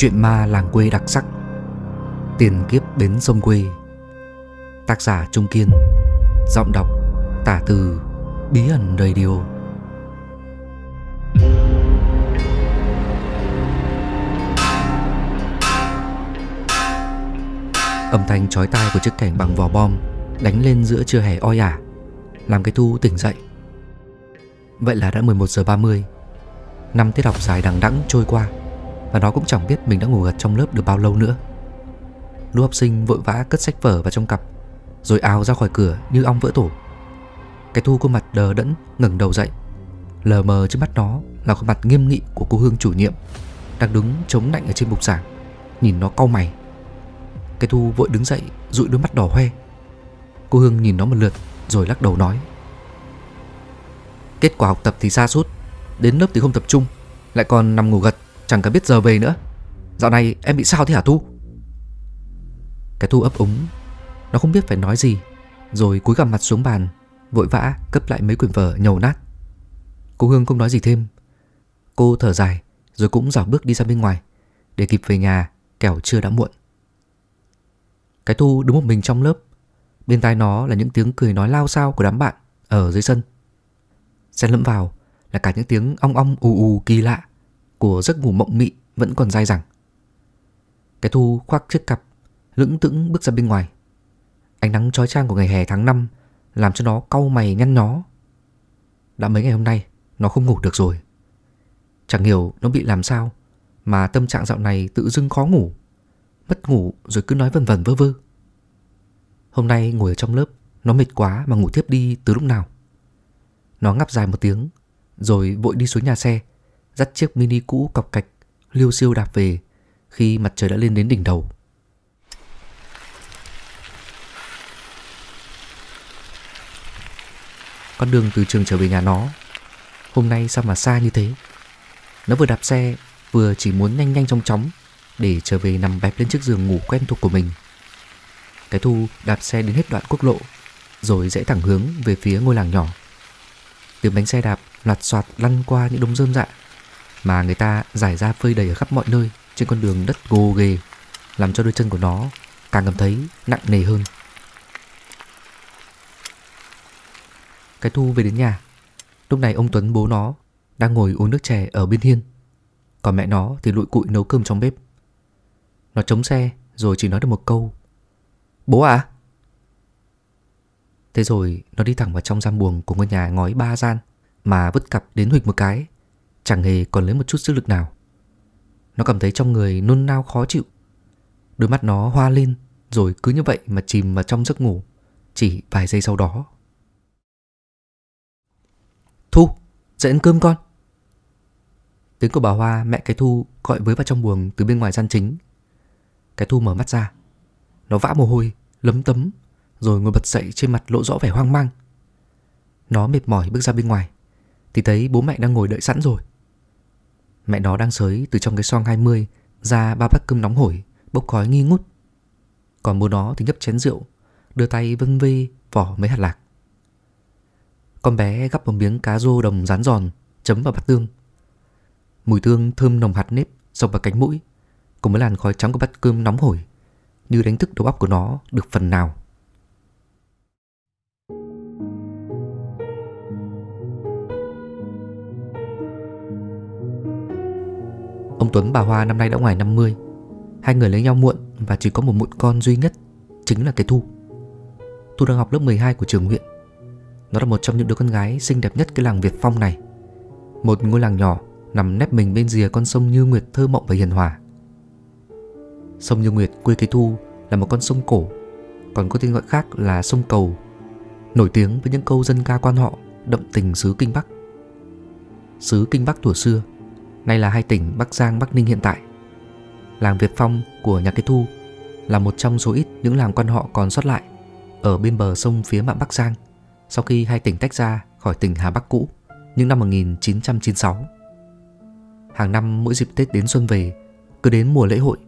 Chuyện ma làng quê đặc sắc, Tiền kiếp bến sông quê. Tác giả Trung Kiên, Giọng đọc Tả từ, Bí ẩn Radio. Âm thanh chói tai của chiếc cảnh bằng vỏ bom Đánh lên giữa trưa hè oi ả, Làm cái thu tỉnh dậy. Vậy là đã 11 giờ 30 Năm tiết học dài đằng đẵng trôi qua. Và nó cũng chẳng biết mình đã ngủ gật trong lớp được bao lâu nữa. Lũ học sinh vội vã cất sách vở vào trong cặp, Rồi ào ra khỏi cửa như ong vỡ tổ. Cái thu khuôn mặt đờ đẫn, ngẩng đầu dậy, Lờ mờ trước mắt nó là khuôn mặt nghiêm nghị của cô Hương chủ nhiệm, Đang đứng chống nạnh ở trên bục giảng, Nhìn nó cau mày. Cái thu vội đứng dậy, dụi đôi mắt đỏ hoe. Cô Hương nhìn nó một lượt, Rồi lắc đầu nói, Kết quả học tập thì xa sút Đến lớp thì không tập trung, Lại còn nằm ngủ gật. Chẳng cần biết giờ về nữa. Dạo này em bị sao thế hả Thu? Cái Thu ấp úng, Nó không biết phải nói gì, Rồi cúi gằm mặt xuống bàn, Vội vã cấp lại mấy quyển vở nhầu nát. Cô Hương không nói gì thêm. Cô thở dài, Rồi cũng dạo bước đi ra bên ngoài, Để kịp về nhà, kẻo chưa đã muộn. Cái Thu đứng một mình trong lớp, Bên tai nó là những tiếng cười nói lao sao của đám bạn Ở dưới sân. Xen lẫn vào là cả những tiếng ong ong ù ù kỳ lạ. Của giấc ngủ mộng mị vẫn còn dai dẳng. Cái thu khoác chiếc cặp, Lững tững bước ra bên ngoài. Ánh nắng trói trang của ngày hè tháng 5 Làm cho nó cau mày nhăn nhó. Đã mấy ngày hôm nay, Nó không ngủ được rồi. Chẳng hiểu nó bị làm sao Mà tâm trạng dạo này tự dưng khó ngủ, Mất ngủ rồi cứ nói vần vần vơ vơ. Hôm nay ngồi ở trong lớp, Nó mệt quá mà ngủ thiếp đi từ lúc nào. Nó ngáp dài một tiếng, Rồi vội đi xuống nhà xe. Dắt chiếc mini cũ cọc cạch, Liêu siêu đạp về Khi mặt trời đã lên đến đỉnh đầu. Con đường từ trường trở về nhà nó, Hôm nay sao mà xa như thế? Nó vừa đạp xe, Vừa chỉ muốn nhanh nhanh chóng chóng Để trở về nằm bẹp lên chiếc giường ngủ quen thuộc của mình. Cái thu đạp xe đến hết đoạn quốc lộ, Rồi rẽ thẳng hướng về phía ngôi làng nhỏ. Tiếng bánh xe đạp loạt soạt lăn qua những đống rơm rạ mà người ta giải ra phơi đầy ở khắp mọi nơi Trên con đường đất gồ ghề, Làm cho đôi chân của nó càng cảm thấy nặng nề hơn. Cái thu về đến nhà. Lúc này ông Tuấn bố nó Đang ngồi uống nước chè ở bên hiên. Còn mẹ nó thì lụi cụi nấu cơm trong bếp. Nó chống xe Rồi chỉ nói được một câu. Bố à? Thế rồi nó đi thẳng vào trong gian buồng Của ngôi nhà ngói ba gian Mà vứt cặp đến huỵch một cái. Chẳng hề còn lấy một chút sức lực nào. Nó cảm thấy trong người nôn nao khó chịu. Đôi mắt nó hoa lên Rồi cứ như vậy mà chìm vào trong giấc ngủ Chỉ vài giây sau đó. Thu, dậy ăn cơm con. Tiếng của bà Hoa mẹ cái Thu gọi với vào trong buồng từ bên ngoài gian chính. Cái Thu mở mắt ra. Nó vã mồ hôi, lấm tấm Rồi ngồi bật dậy trên mặt lộ rõ vẻ hoang mang. Nó mệt mỏi bước ra bên ngoài. Thì thấy bố mẹ đang ngồi đợi sẵn rồi. Mẹ nó đang sới từ trong cái xoong 20 Ra ba bát cơm nóng hổi, Bốc khói nghi ngút. Còn bố nó thì nhấp chén rượu, Đưa tay vân vê vỏ mấy hạt lạc. Con bé gắp một miếng cá rô đồng rán giòn, Chấm vào bát tương. Mùi tương thơm nồng hạt nếp Sộc vào cánh mũi, Cùng với làn khói trắng của bát cơm nóng hổi, Như đánh thức đầu óc của nó được phần nào. Tuấn, bà Hoa năm nay đã ngoài 50 Hai người lấy nhau muộn Và chỉ có một mụn con duy nhất, Chính là cái Thu. Thu đang học lớp 12 của trường huyện. Nó là một trong những đứa con gái xinh đẹp nhất cái làng Việt Phong này. Một ngôi làng nhỏ nằm nép mình bên rìa con sông Như Nguyệt, thơ mộng và hiền hòa. Sông Như Nguyệt, quê cái Thu, là một con sông cổ. Còn có tên gọi khác là sông Cầu, Nổi tiếng với những câu dân ca quan họ đậm tình xứ Kinh Bắc. Xứ Kinh Bắc tuổi xưa Nay là hai tỉnh Bắc Giang, Bắc Ninh hiện tại Làng Việt Phong của nhà Cái Thu là một trong số ít những làng quan họ còn sót lại ở bên bờ sông phía mạn Bắc Giang sau khi hai tỉnh tách ra khỏi tỉnh Hà Bắc cũ những năm 1996. Hàng năm mỗi dịp Tết đến xuân về, cứ đến mùa lễ hội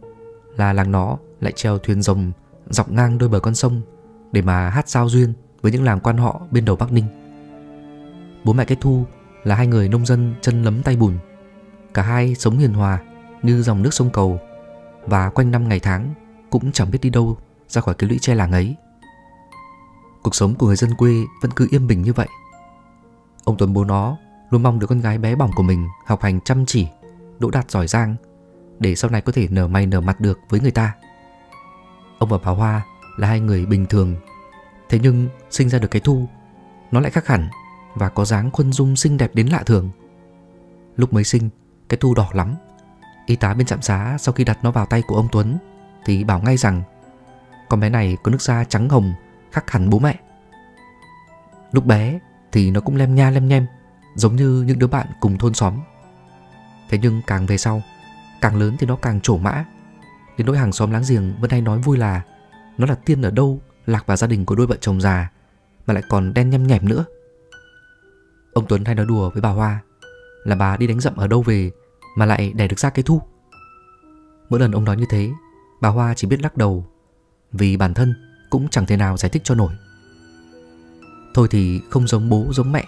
là làng nó lại treo thuyền rồng dọc ngang đôi bờ con sông để mà hát giao duyên với những làng quan họ bên đầu Bắc Ninh. Bố mẹ Cái Thu là hai người nông dân chân lấm tay bùn. Cả hai sống hiền hòa như dòng nước sông cầu Và quanh năm ngày tháng cũng chẳng biết đi đâu ra khỏi cái lũy tre làng ấy. Cuộc sống của người dân quê vẫn cứ yên bình như vậy. Ông Tuấn bố nó luôn mong đứa con gái bé bỏng của mình học hành chăm chỉ, đỗ đạt giỏi giang để sau này có thể nở mày nở mặt được với người ta. Ông và bà Hoa là hai người bình thường, thế nhưng sinh ra được cái Thu, nó lại khác hẳn và có dáng khuôn dung xinh đẹp đến lạ thường. Lúc mới sinh, cái Thu đỏ lắm. Y tá bên trạm xá sau khi đặt nó vào tay của ông Tuấn thì bảo ngay rằng con bé này có nước da trắng hồng khác hẳn bố mẹ. Lúc bé thì nó cũng lem nha lem nhem giống như những đứa bạn cùng thôn xóm. Thế nhưng càng về sau, càng lớn thì nó càng trổ mã. Đến nỗi hàng xóm láng giềng vẫn hay nói vui là nó là tiên ở đâu lạc vào gia đình của đôi vợ chồng già mà lại còn đen nhem nhẻm nữa. Ông Tuấn hay nói đùa với bà Hoa là bà đi đánh dậm ở đâu về mà lại đẻ được ra cái thu. Mỗi lần ông nói như thế, bà Hoa chỉ biết lắc đầu vì bản thân cũng chẳng thể nào giải thích cho nổi. Thôi thì không giống bố giống mẹ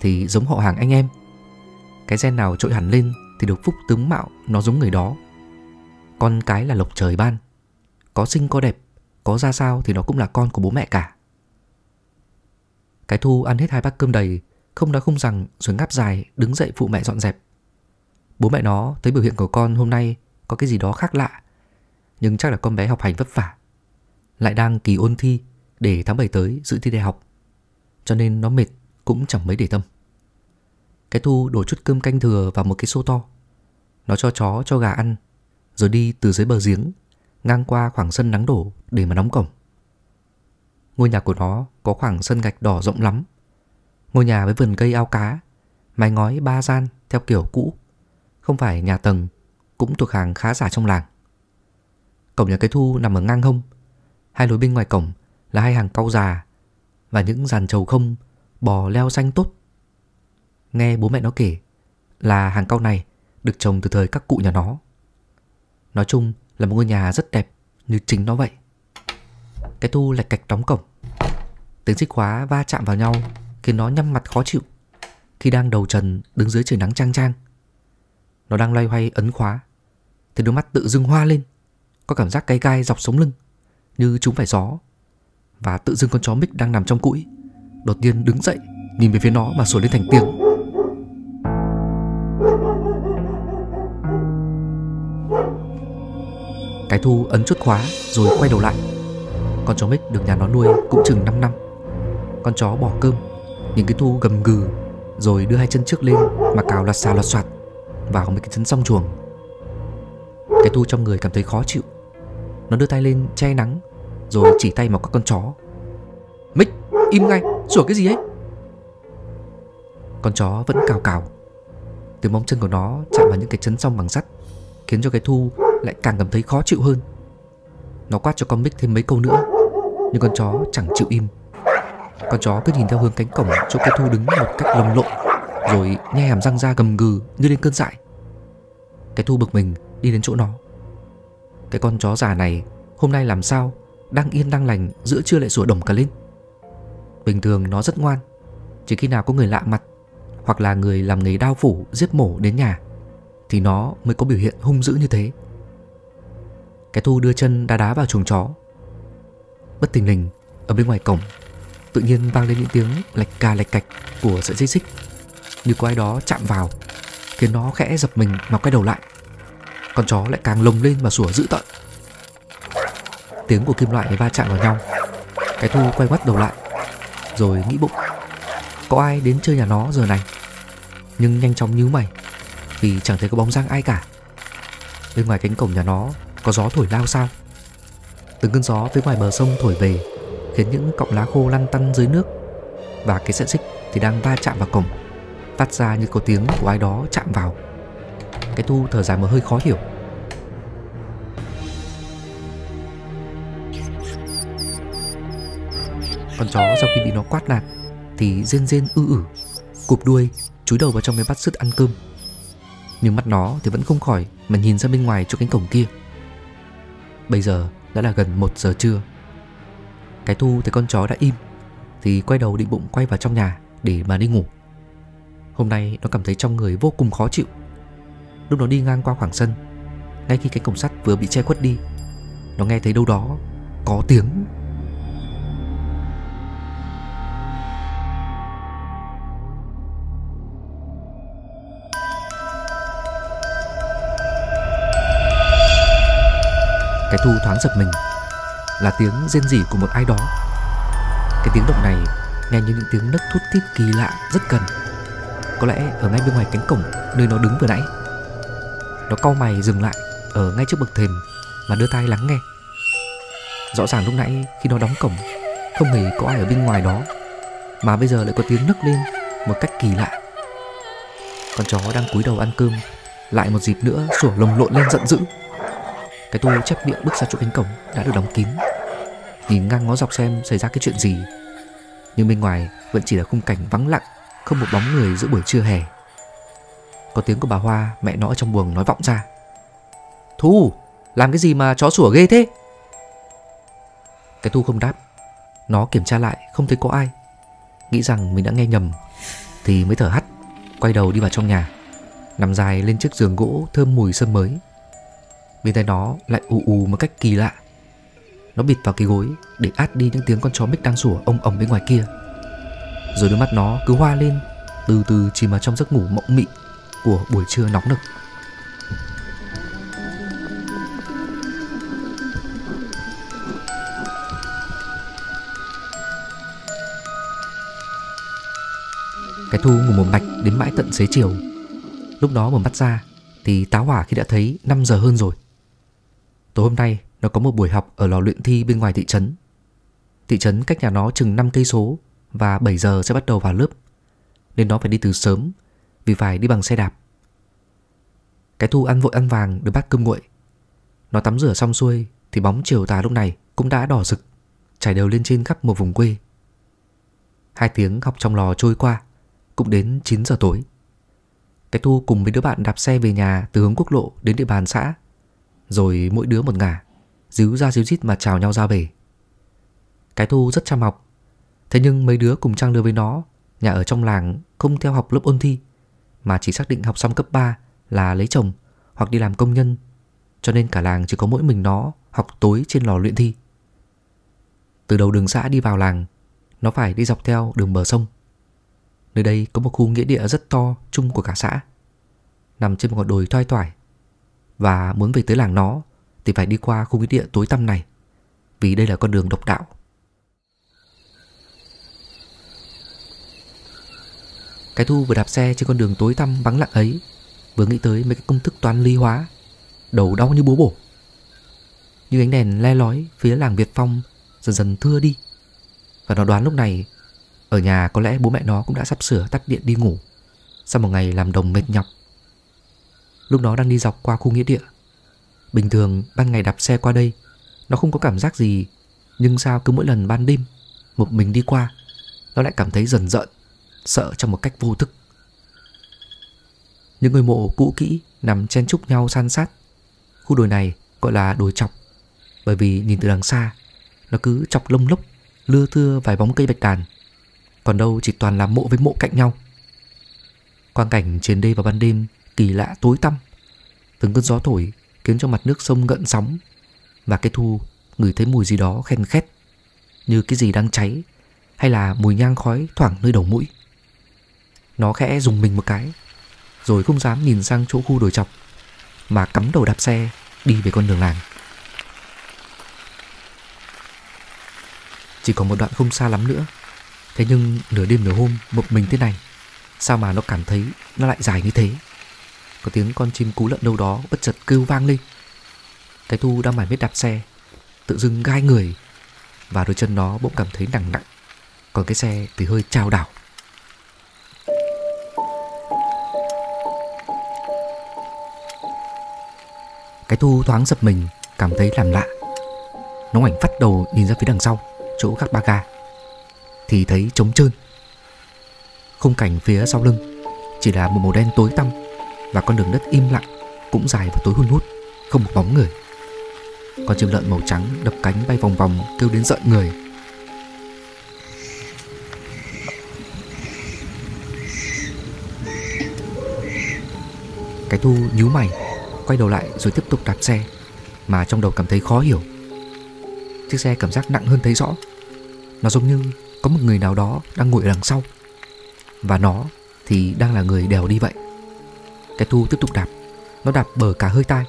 thì giống họ hàng anh em. Cái gen nào trội hẳn lên thì được phúc tướng mạo nó giống người đó. Con cái là lộc trời ban. Có xinh có đẹp, có ra sao thì nó cũng là con của bố mẹ cả. Cái thu ăn hết hai bát cơm đầy, không nói không rằng rồi ngáp dài đứng dậy phụ mẹ dọn dẹp. Bố mẹ nó thấy biểu hiện của con hôm nay có cái gì đó khác lạ, nhưng chắc là con bé học hành vất vả. Lại đang kỳ ôn thi để tháng 7 tới dự thi đại học. Cho nên nó mệt cũng chẳng mấy để tâm. Cái thu đổ chút cơm canh thừa vào một cái xô to. Nó cho chó cho gà ăn, rồi đi từ dưới bờ giếng, ngang qua khoảng sân nắng đổ để mà đóng cổng. Ngôi nhà của nó có khoảng sân gạch đỏ rộng lắm. Ngôi nhà với vườn cây ao cá, mái ngói ba gian theo kiểu cũ, không phải nhà tầng, cũng thuộc hàng khá giả trong làng. Cổng nhà cái thu nằm ở ngang hông, hai lối bên ngoài cổng là hai hàng cau già và những dàn trầu không bò leo xanh tốt. Nghe bố mẹ nó kể là hàng cau này được trồng từ thời các cụ nhà nó. Nói chung là một ngôi nhà rất đẹp như chính nó vậy. Cái thu lạch cạch đóng cổng. Tiếng xích khóa va chạm vào nhau khiến nó nhăm mặt khó chịu. Khi đang đầu trần, đứng dưới trời nắng trang trang. Nó đang loay hoay, ấn khóa. Thì đôi mắt tự dưng hoa lên. Có cảm giác cay cay, dọc sống lưng, như chúng phải gió. Và tự dưng con chó mic đang nằm trong cũi, đột nhiên đứng dậy, nhìn về phía nó mà sủa lên thành tiếng. Cái thu ấn chốt khóa rồi quay đầu lại. Con chó mic được nhà nó nuôi cũng chừng 5 năm. Con chó bỏ cơm những cái thu gầm gừ, rồi đưa hai chân trước lên mà cào loạt xà loạt soạt vào mấy cái chân song chuồng. Cái thu trong người cảm thấy khó chịu. Nó đưa tay lên che nắng, rồi chỉ tay vào các con chó. Mick im ngay, Sủa cái gì ấy? Con chó vẫn cào cào. Từ móng chân của nó chạm vào những cái chân song bằng sắt, Khiến cho cái thu lại càng cảm thấy khó chịu hơn. Nó quát cho con Mick thêm mấy câu nữa, Nhưng con chó chẳng chịu im. Con chó cứ nhìn theo hướng cánh cổng, Chỗ cái thu đứng một cách lồng lộn, Rồi nhe hàm răng ra gầm gừ như lên cơn dại. Cái thu bực mình, đi đến chỗ nó. Cái con chó già này, hôm nay làm sao, Đang yên đang lành, giữa trưa lại sủa đồng cả lên. Bình thường nó rất ngoan, Chỉ khi nào có người lạ mặt, Hoặc là người làm nghề đao phủ, giết mổ đến nhà, Thì nó mới có biểu hiện hung dữ như thế. Cái thu đưa chân đá đá vào chuồng chó. Bất tình lình, Ở bên ngoài cổng Tự nhiên vang lên những tiếng lạch cà lạch cạch Của sợi dây xích, Như có ai đó chạm vào, Khiến nó khẽ dập mình mà quay đầu lại. Con chó lại càng lồng lên và sủa dữ tợn. Tiếng của kim loại va chạm vào nhau, Cái thu quay quắt đầu lại, rồi nghĩ bụng, Có ai đến chơi nhà nó giờ này? Nhưng nhanh chóng nhíu mày, Vì chẳng thấy có bóng dáng ai cả. Bên ngoài cánh cổng nhà nó Có gió thổi lao sao. Từng cơn gió phía ngoài bờ sông thổi về Khiến những cọng lá khô lăn tăn dưới nước. Và cái sợi xích thì đang va chạm vào cổng, Phát ra như có tiếng của ai đó chạm vào. Cái tu thở dài một hơi khó hiểu. Con chó sau khi bị nó quát nạt Thì rên rên ư ử, Cụp đuôi, chúi đầu vào trong cái bát sứt ăn cơm. Nhưng mắt nó thì vẫn không khỏi Mà nhìn ra bên ngoài chỗ cánh cổng kia. Bây giờ đã là gần một giờ trưa. Cái thu thấy con chó đã im, Thì quay đầu định bụng quay vào trong nhà Để mà đi ngủ. Hôm nay nó cảm thấy trong người vô cùng khó chịu. Lúc nó đi ngang qua khoảng sân, Ngay khi cái cổng sắt vừa bị che khuất đi, Nó nghe thấy đâu đó Có tiếng. Cái thu thoáng giật mình. Là tiếng rên rỉ của một ai đó. Cái tiếng động này Nghe như những tiếng nấc thút thít kỳ lạ Rất gần. Có lẽ ở ngay bên ngoài cánh cổng, Nơi nó đứng vừa nãy. Nó cau mày dừng lại Ở ngay trước bậc thềm Và đưa tai lắng nghe. Rõ ràng lúc nãy khi nó đóng cổng, Không hề có ai ở bên ngoài đó, Mà bây giờ lại có tiếng nấc lên Một cách kỳ lạ. Con chó đang cúi đầu ăn cơm, Lại một dịp nữa sủa lồng lộn lên giận dữ. Cái tôi chép miệng bước ra chỗ cánh cổng đã được đóng kín. Nhìn ngang ngó dọc xem xảy ra cái chuyện gì. Nhưng bên ngoài vẫn chỉ là khung cảnh vắng lặng, Không một bóng người giữa buổi trưa hè. Có tiếng của bà Hoa, Mẹ nó ở trong buồng nói vọng ra. Thu, Làm cái gì mà chó sủa ghê thế? Cái Thu không đáp. Nó kiểm tra lại, không thấy có ai. Nghĩ rằng mình đã nghe nhầm, Thì mới thở hắt, Quay đầu đi vào trong nhà, Nằm dài lên chiếc giường gỗ thơm mùi sân mới. Bên tai nó lại ù ù một cách kỳ lạ. Nó bịt vào cái gối Để át đi những tiếng con chó mích đang sủa ông ầm bên ngoài kia. Rồi đôi mắt nó cứ hoa lên, Từ từ chìm vào trong giấc ngủ mộng mị Của buổi trưa nóng nực. Cái thu ngủ một mạch đến mãi tận xế chiều. Lúc đó mở mắt ra Thì táo hỏa khi đã thấy 5 giờ hơn rồi. Tối hôm nay nó có một buổi học ở lò luyện thi bên ngoài thị trấn. Thị trấn cách nhà nó chừng 5 cây số và 7 giờ sẽ bắt đầu vào lớp. Nên nó phải đi từ sớm vì phải đi bằng xe đạp. Cái thu ăn vội ăn vàng được bát cơm nguội. Nó tắm rửa xong xuôi thì bóng chiều tà lúc này cũng đã đỏ rực, trải đều lên trên khắp một vùng quê. Hai tiếng học trong lò trôi qua, cũng đến 9 giờ tối. Cái thu cùng với đứa bạn đạp xe về nhà từ hướng quốc lộ đến địa bàn xã rồi mỗi đứa một ngả Díu ra díu dít mà chào nhau ra về. Cái thu rất chăm học. Thế nhưng mấy đứa cùng trang lứa với nó, Nhà ở trong làng không theo học lớp ôn thi, Mà chỉ xác định học xong cấp 3 Là lấy chồng hoặc đi làm công nhân. Cho nên cả làng chỉ có mỗi mình nó Học tối trên lò luyện thi. Từ đầu đường xã đi vào làng, Nó phải đi dọc theo đường bờ sông. Nơi đây có một khu nghĩa địa rất to, Chung của cả xã, Nằm trên một ngọn đồi thoai thoải và muốn về tới làng nó. Thì phải đi qua khu nghĩa địa tối tăm này, Vì đây là con đường độc đạo. Cái thu vừa đạp xe trên con đường tối tăm vắng lặng ấy, Vừa nghĩ tới mấy cái công thức toán lý hóa, Đầu đau như búa bổ. Như ánh đèn le lói phía làng Việt Phong Dần dần thưa đi, Và nó đoán lúc này, Ở nhà có lẽ bố mẹ nó cũng đã sắp sửa tắt điện đi ngủ, Sau một ngày làm đồng mệt nhọc. Lúc nó đang đi dọc qua khu nghĩa địa Bình thường ban ngày đạp xe qua đây, Nó không có cảm giác gì, Nhưng sao cứ mỗi lần ban đêm, Một mình đi qua, Nó lại cảm thấy dần dợn Sợ trong một cách vô thức. Những ngôi mộ cũ kỹ Nằm chen chúc nhau san sát. Khu đồi này gọi là đồi chọc, Bởi vì nhìn từ đằng xa, Nó cứ chọc lông lốc, Lưa thưa vài bóng cây bạch đàn, Còn đâu chỉ toàn là mộ với mộ cạnh nhau. Quang cảnh trên đây vào ban đêm kỳ lạ tối tăm, Từng cơn gió thổi khiến cho mặt nước sông gợn sóng Và cái thu ngửi thấy mùi gì đó khen khét, Như cái gì đang cháy Hay là mùi nhang khói thoảng nơi đầu mũi. Nó khẽ dùng mình một cái, Rồi không dám nhìn sang chỗ khu đồi chọc, Mà cắm đầu đạp xe đi về con đường làng. Chỉ còn một đoạn không xa lắm nữa, Thế nhưng nửa đêm nửa hôm một mình thế này, Sao mà nó cảm thấy nó lại dài như thế? Có tiếng con chim cú lợn đâu đó bất chợt kêu vang lên. Cái thu đang mải miết đạp xe, Tự dưng gai người, Và đôi chân nó bỗng cảm thấy nặng nặng. Còn cái xe thì hơi trao đảo. Cái thu thoáng giật mình, Cảm thấy làm lạ. Nó ngoảnh phát đầu nhìn ra phía đằng sau, Chỗ các ba ga. Thì thấy trống trơn. Khung cảnh phía sau lưng Chỉ là một màu đen tối tăm và con đường đất im lặng cũng dài và tối hun hút, không một bóng người. Con chim lợn màu trắng đập cánh bay vòng vòng kêu đến giận người. Cái thu nhíu mày, quay đầu lại rồi tiếp tục đạp xe, Mà trong đầu cảm thấy khó hiểu. Chiếc xe cảm giác nặng hơn thấy rõ. Nó giống như có một người nào đó đang ngồi ở đằng sau, Và nó thì đang là người đèo đi vậy. Cái thu tiếp tục đạp. Nó đạp bờ cả hơi tai,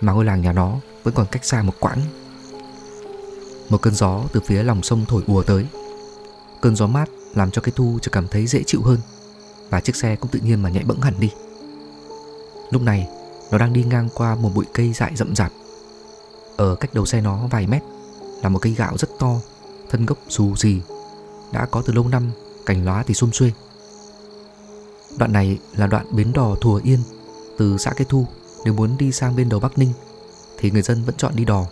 Mà ngôi làng nhà nó vẫn còn cách xa một quãng. Một cơn gió từ phía lòng sông thổi ùa tới. Cơn gió mát làm cho cái thu trở cảm thấy dễ chịu hơn, Và chiếc xe cũng tự nhiên mà nhạy bẫng hẳn đi. Lúc này, nó đang đi ngang qua một bụi cây dại rậm rạp. Ở cách đầu xe nó vài mét Là một cây gạo rất to, Thân gốc xù xì, Đã có từ lâu năm, Cành lá thì xum xuê. Đoạn này là đoạn bến đò Thùa Yên, Từ xã Cây Thu, Nếu muốn đi sang bên đầu Bắc Ninh, Thì người dân vẫn chọn đi đò,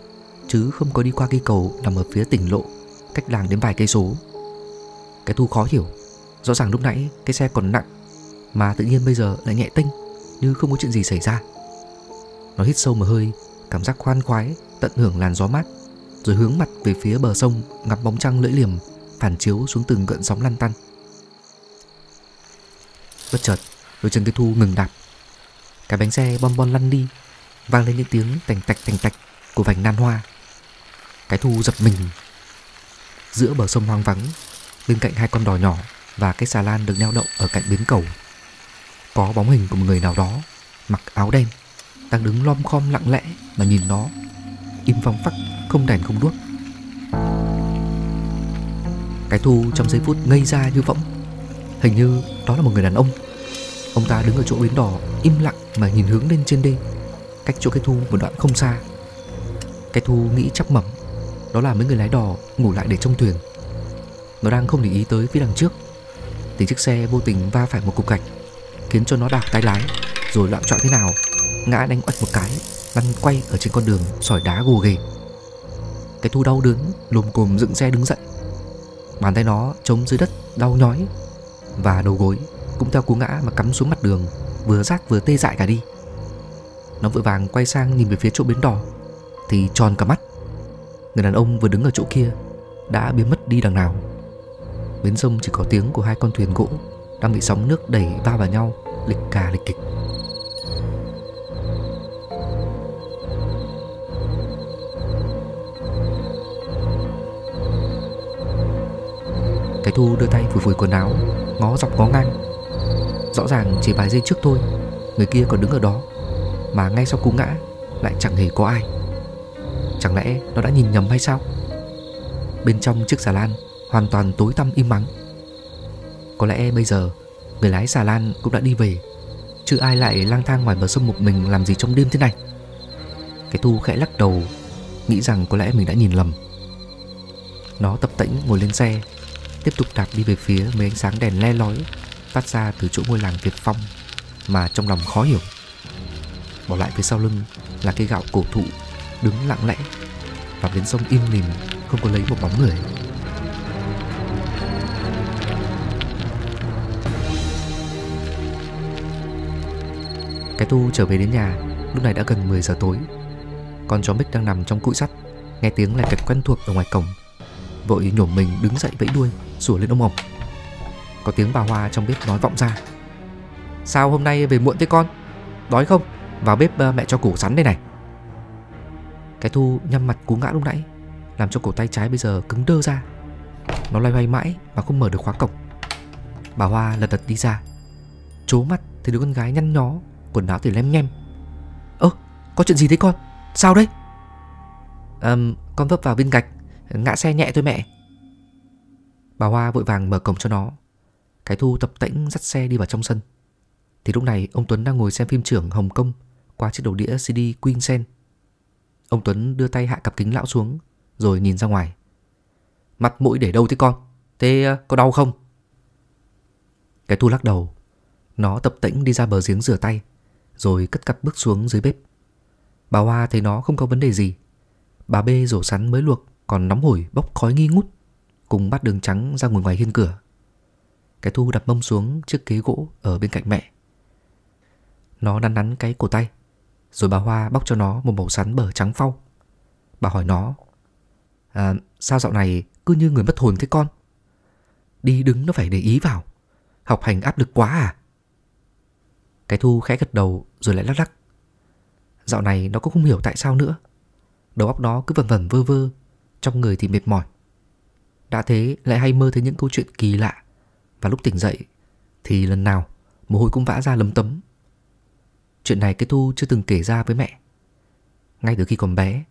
Chứ không có đi qua cây cầu nằm ở phía tỉnh lộ, Cách làng đến vài cây số. Cái Thu khó hiểu, Rõ ràng lúc nãy cái xe còn nặng, Mà tự nhiên bây giờ lại nhẹ tinh Như không có chuyện gì xảy ra. Nó hít sâu một hơi, Cảm giác khoan khoái, Tận hưởng làn gió mát, Rồi hướng mặt về phía bờ sông, Ngắm bóng trăng lưỡi liềm, Phản chiếu xuống từng gợn sóng lăn tăn. Bất chợt, đôi chân cái thu ngừng đạp. Cái bánh xe bon bon lăn đi, Vang lên những tiếng tành tạch tành tạch Của vành nan hoa. Cái thu giật mình. Giữa bờ sông hoang vắng, Bên cạnh hai con đò nhỏ Và cái xà lan được neo đậu ở cạnh bến cầu, Có bóng hình của một người nào đó Mặc áo đen, Đang đứng lom khom lặng lẽ Mà nhìn nó, Im phăng phắc, không đèn không đuốc. Cái thu trong giây phút ngây ra như võng. Hình như đó là một người đàn ông. Ông ta đứng ở chỗ bến đò, Im lặng mà nhìn hướng lên trên đê, Cách chỗ cái thu một đoạn không xa. Cái thu nghĩ chắc mẩm, Đó là mấy người lái đò ngủ lại để trong thuyền. Nó đang không để ý tới phía đằng trước. Thì chiếc xe vô tình va phải một cục gạch, Khiến cho nó đạp tay lái, Rồi loạn trọi thế nào, Ngã đánh oách một cái, Lăn quay ở trên con đường sỏi đá gồ ghề. Cái thu đau đớn Lồm cồm dựng xe đứng dậy. Bàn tay nó chống dưới đất, đau nhói và đầu gối cũng theo cú ngã mà cắm xuống mặt đường, Vừa rác vừa tê dại cả đi. Nó vội vàng quay sang nhìn về phía chỗ bến đò Thì tròn cả mắt. Người đàn ông vừa đứng ở chỗ kia Đã biến mất đi đằng nào. Bến sông chỉ có tiếng của hai con thuyền gỗ Đang bị sóng nước đẩy va vào nhau, Lịch cà lịch kịch. Cái thu đưa tay phủi phủi quần áo, Ngó dọc ngó ngang. Rõ ràng chỉ vài giây trước thôi, Người kia còn đứng ở đó, Mà ngay sau cú ngã Lại chẳng hề có ai. Chẳng lẽ nó đã nhìn nhầm hay sao? Bên trong chiếc xà lan Hoàn toàn tối tăm im mắng. Có lẽ bây giờ, Người lái xà lan cũng đã đi về, Chứ ai lại lang thang ngoài bờ sông một mình Làm gì trong đêm thế này? Cái thu khẽ lắc đầu, Nghĩ rằng có lẽ mình đã nhìn lầm. Nó tập tễnh ngồi lên xe tiếp tục đạp đi về phía mấy ánh sáng đèn le lói phát ra từ chỗ ngôi làng Việt Phong mà trong lòng khó hiểu. Bỏ lại phía sau lưng là cây gạo cổ thụ đứng lặng lẽ và bến sông im lìm không có lấy một bóng người. Cái tu trở về đến nhà lúc này đã gần 10 giờ tối. Con chó Mick đang nằm trong cụi sắt, nghe tiếng lại kịch quen thuộc ở ngoài cổng Vội nhổm mình đứng dậy vẫy đuôi Sủa lên ông ổng Có tiếng bà Hoa trong bếp nói vọng ra. Sao hôm nay về muộn thế con? Đói không? Vào bếp ờ, mẹ cho củ sắn đây này. Cái thu nhăn mặt cú ngã lúc nãy Làm cho cổ tay trái bây giờ cứng đơ ra. Nó loay hoay mãi mà không mở được khóa cổng. Bà Hoa lật đật đi ra. Chố mắt thấy đứa con gái nhăn nhó Quần áo thì lem nhem. Ơ có chuyện gì thế con? Sao đấy? Um, Con vấp vào viên gạch Ngã xe nhẹ thôi mẹ. Bà Hoa vội vàng mở cổng cho nó. Cái Thu tập tễnh dắt xe đi vào trong sân. Thì lúc này, ông Tuấn đang ngồi xem phim trưởng Hồng Kông Qua chiếc đầu đĩa CD Queen Sen. Ông Tuấn đưa tay hạ cặp kính lão xuống, Rồi nhìn ra ngoài. Mặt mũi để đâu thế con? Thế ờ, có đau không? Cái Thu lắc đầu. Nó tập tĩnh đi ra bờ giếng rửa tay, Rồi cất cặp bước xuống dưới bếp. Bà Hoa thấy nó không có vấn đề gì. Bà B rổ sắn mới luộc, còn nóng hổi, bốc khói nghi ngút. Cùng bát đường trắng ra ngồi ngoài hiên cửa. Cái thu đặt mông xuống chiếc ghế gỗ ở bên cạnh mẹ. Nó nắn nắn cái cổ tay Rồi bà Hoa bóc cho nó một màu sắn bờ trắng phau. Bà hỏi nó à, Sao dạo này cứ như người mất hồn thế con? Đi đứng nó phải để ý vào Học hành áp lực quá à? Cái thu khẽ gật đầu rồi lại lắc lắc Dạo này nó cũng không hiểu tại sao nữa. Đầu óc nó cứ vần vần vơ vơ Trong người thì mệt mỏi. Đã thế, lại hay mơ thấy những câu chuyện kỳ lạ. Và lúc tỉnh dậy, Thì lần nào, mồ hôi cũng vã ra lấm tấm. Chuyện này cái Thu chưa từng kể ra với mẹ. Ngay từ khi còn bé,